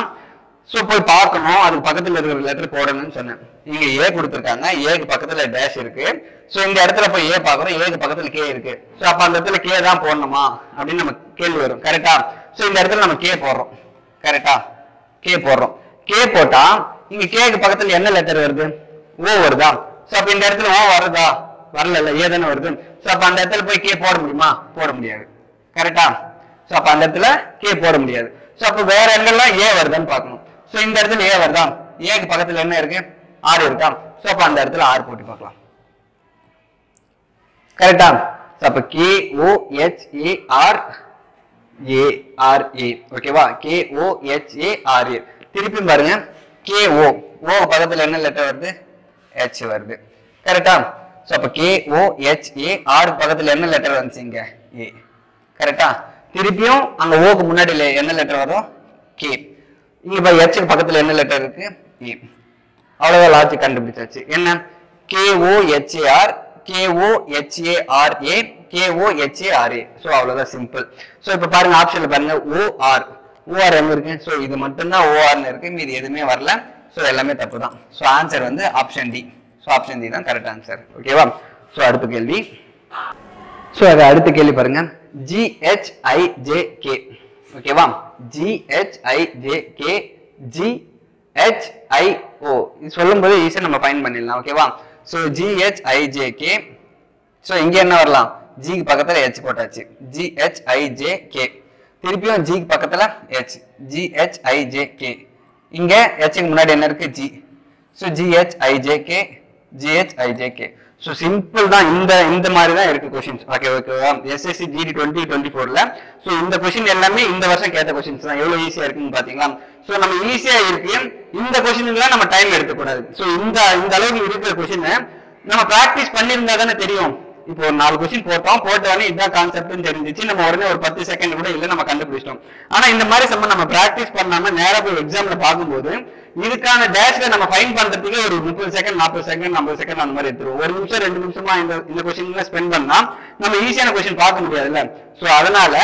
ஸோ போய் பார்க்கணும். அதுக்கு பக்கத்தில் இருக்கிற லெட்டர் போடணும்னு சொன்னேன். இங்கே ஏ கொடுத்துருக்காங்க. ஏக்கு பக்கத்தில் டேஷ் இருக்கு. ஸோ இந்த இடத்துல போய் ஏ பார்க்குறோம் ஏக்கு பக்கத்தில் கே இருக்கு. ஸோ அப்போ அந்த இடத்துல கே தான் போடணுமா? அப்படின்னு நம்ம கேள்வி வரும். கரெக்டா ஸோ இந்த இடத்துல நம்ம கே போடுறோம். கரெக்டா கே போடுறோம். கே போட்டா இங்க கேக்கு பக்கத்துல என்ன லெட்டர் வருது? ஓ வருதா? ஸோ அப்ப இந்த இடத்துல ஓ வருதா? வரல இல்ல வருது ஸோ அப்ப அந்த இடத்துல போய் கே போட முடியுமா? போட முடியாது. கரெக்டா ஸோ அப்ப அந்த இடத்துல கே போட முடியாது. ஸோ அப்ப வேற இடங்கள்லாம் ஏ வருதான்னு பார்க்கணும். ஸோ இந்த இடத்துல ஏ வருதா? ஏக்கு பக்கத்துல என்ன இருக்கு? ஆறு இருக்கா? ஸோ அப்ப அந்த இடத்துல ஆறு போட்டு பார்க்கலாம். கரெக்டா ஸோ அப்ப K O H A R A R A ஓகேவா K O H A R A திருப்பி பாருங்க. கே ஓ ஓ பக்கத்துல என்ன லெட்டர் வருது? ஹெச் வருது. கரெக்டா ஸோ அப்போ கே ஓ ஹெச் ஏ என்ன லெட்டர் வந்துச்சு இங்கே? ஏ கரெக்டா திருப்பியும் அங்கே ஓக்கு முன்னாடி என்ன லெட்டர் வரும்? கே இங்கே இப்போ ஹெச்சுக்கு பக்கத்தில் என்ன லெட்டர் இருக்கு? ஏ அவ்வளோதான் லாஜிக் கண்டுபிடிச்சாச்சு. என்ன? KO HAR KO HARA KO HARA so அவ்வளோதான் சிம்பிள் ஸோ இப்போ பாருங்க ஆப்ஷனில் பாருங்க ஓஆர் ஓஆர் எங்கே இருக்கு? ஸோ இது மட்டும்தான் ஓஆர்னு இருக்கு. மீதி எதுவுமே வரல. ஸோ எல்லாமே தப்பு தான் ஸோ ஆன்சர் வந்து option D so option D தான் கரெக்ட் ஆன்சர் ஓகேவா ஸோ அடுத்த கேள்வி. ஸோ அது அடுத்த கேள்வி பாருங்க. ஜிஹெச்ஐஜேகே ஓகேவா ஜிஹெச்ஐஜேகே ஜிஹெச்ஐஓ இது சொல்லும்போது ஈஸியாக நம்ம ஃபைன் பண்ணிடலாம். ஓகேவா ஸோ ஜிஹெச்ஐஜேகே ஸோ இங்கே என்ன வரலாம்? ஜிக்கு பக்கத்தில் ஹெச் போட்டாச்சு. ஜிஹெச்ஐஜேகே திருப்பியும் ஜிக்கு பக்கத்தில் ஹெச் ஜிஹெச்ஐஜேகே இங்கே ஹெச்சுக்கு முன்னாடி என்ன இருக்குது G so GHIJK GHIJK so simple தான். இந்த இந்த மாதிரி தான் இருக்கு கொஷின்ஸ் ஓகே ஓகேவா எஸ்எஸ்சி ஜிடி டுவெண்ட்டி டுவெண்ட்டி ஃபோர்ல ஸோ இந்த கொஷின் எல்லாமே இந்த வருஷம் கேட்ட கொஷின்ஸ் தான். எவ்வளோ ஈஸியா இருக்குன்னு பாத்தீங்களா? ஸோ நம்ம ஈஸியா இருக்கு. இந்த கொஷினுக்குலாம் நம்ம டைம் எடுக்கக்கூடாது. ஸோ இந்த இந்த அளவுக்கு இருக்கிற கொஷினை நம்ம ப்ராக்டிஸ் பண்ணியிருந்தா தானே தெரியும். இப்போ ஒரு நாலு கொஸ்டின் போட்டோம். போட்ட உடனே இதான் கான்செப்ட்னு தெரிஞ்சிச்சு. நம்ம உடனே ஒரு பத்து செகண்ட் கூட இல்லை நம்ம கண்டுபிடிச்சிட்டோம். ஆனா இந்த மாதிரி சம்ம நம்ம ப்ராக்டிஸ் பண்ணாம நேராக போய் எக்ஸாம்ல பார்க்கும்போது இதுக்கான டேஷ்ல நம்ம ஃபைன் பண்றதுக்கு ஒரு முப்பது செகண்ட் நாற்பது செகண்ட் ஐம்பது செகண்ட் அந்த மாதிரி எடுத்துருவோம். ஒரு நிமிஷம் ரெண்டு நிமிஷமா இந்த இந்த கொஸ்டின்ல ஸ்பெண்ட் பண்ணா நம்ம ஈஸியான கொஸ்டின் பார்க்க முடியாதுல்ல. சோ அதனால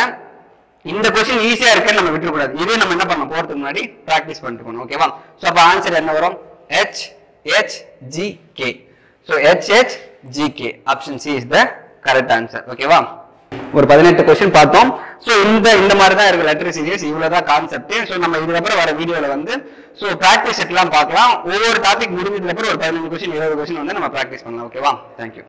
இந்த கொஸ்டின் ஈஸியா இருக்குன்னு நம்ம விட்டுறக்கூடாது. இதே நம்ம என்ன பண்ணணும்? போறதுக்கு முன்னாடி பிராக்டிஸ் பண்ணிட்டு போகணும். ஓகேவா சோ அப்ப ஆன்சர் என்ன வரும்? H H G K so H H G K option C is the correct answer ஓகேவா ஒரு பதினெட்டு கொஸ்டின் பார்த்தோம். ஸோ இந்த இந்த மாதிரி தான் இருக்கு லெட்டர் சீரியஸ் இவ்வளவுதான் கான்செப்ட் ஸோ நம்ம இதுக்கப்புறம் வர வீடியோவில் வந்து ஸோ ப்ராக்டிஸ் செட்லாம் பார்க்கலாம். ஒவ்வொரு டாபிக் முடிஞ்சதுக்கப்புறம் ஒரு பதினஞ்சு கொஸ்டின் இருபது கொஸ்டின் வந்து நம்ம ப்ராக்டிஸ் பண்ணலாம். ஓகேவா தேங்க்யூ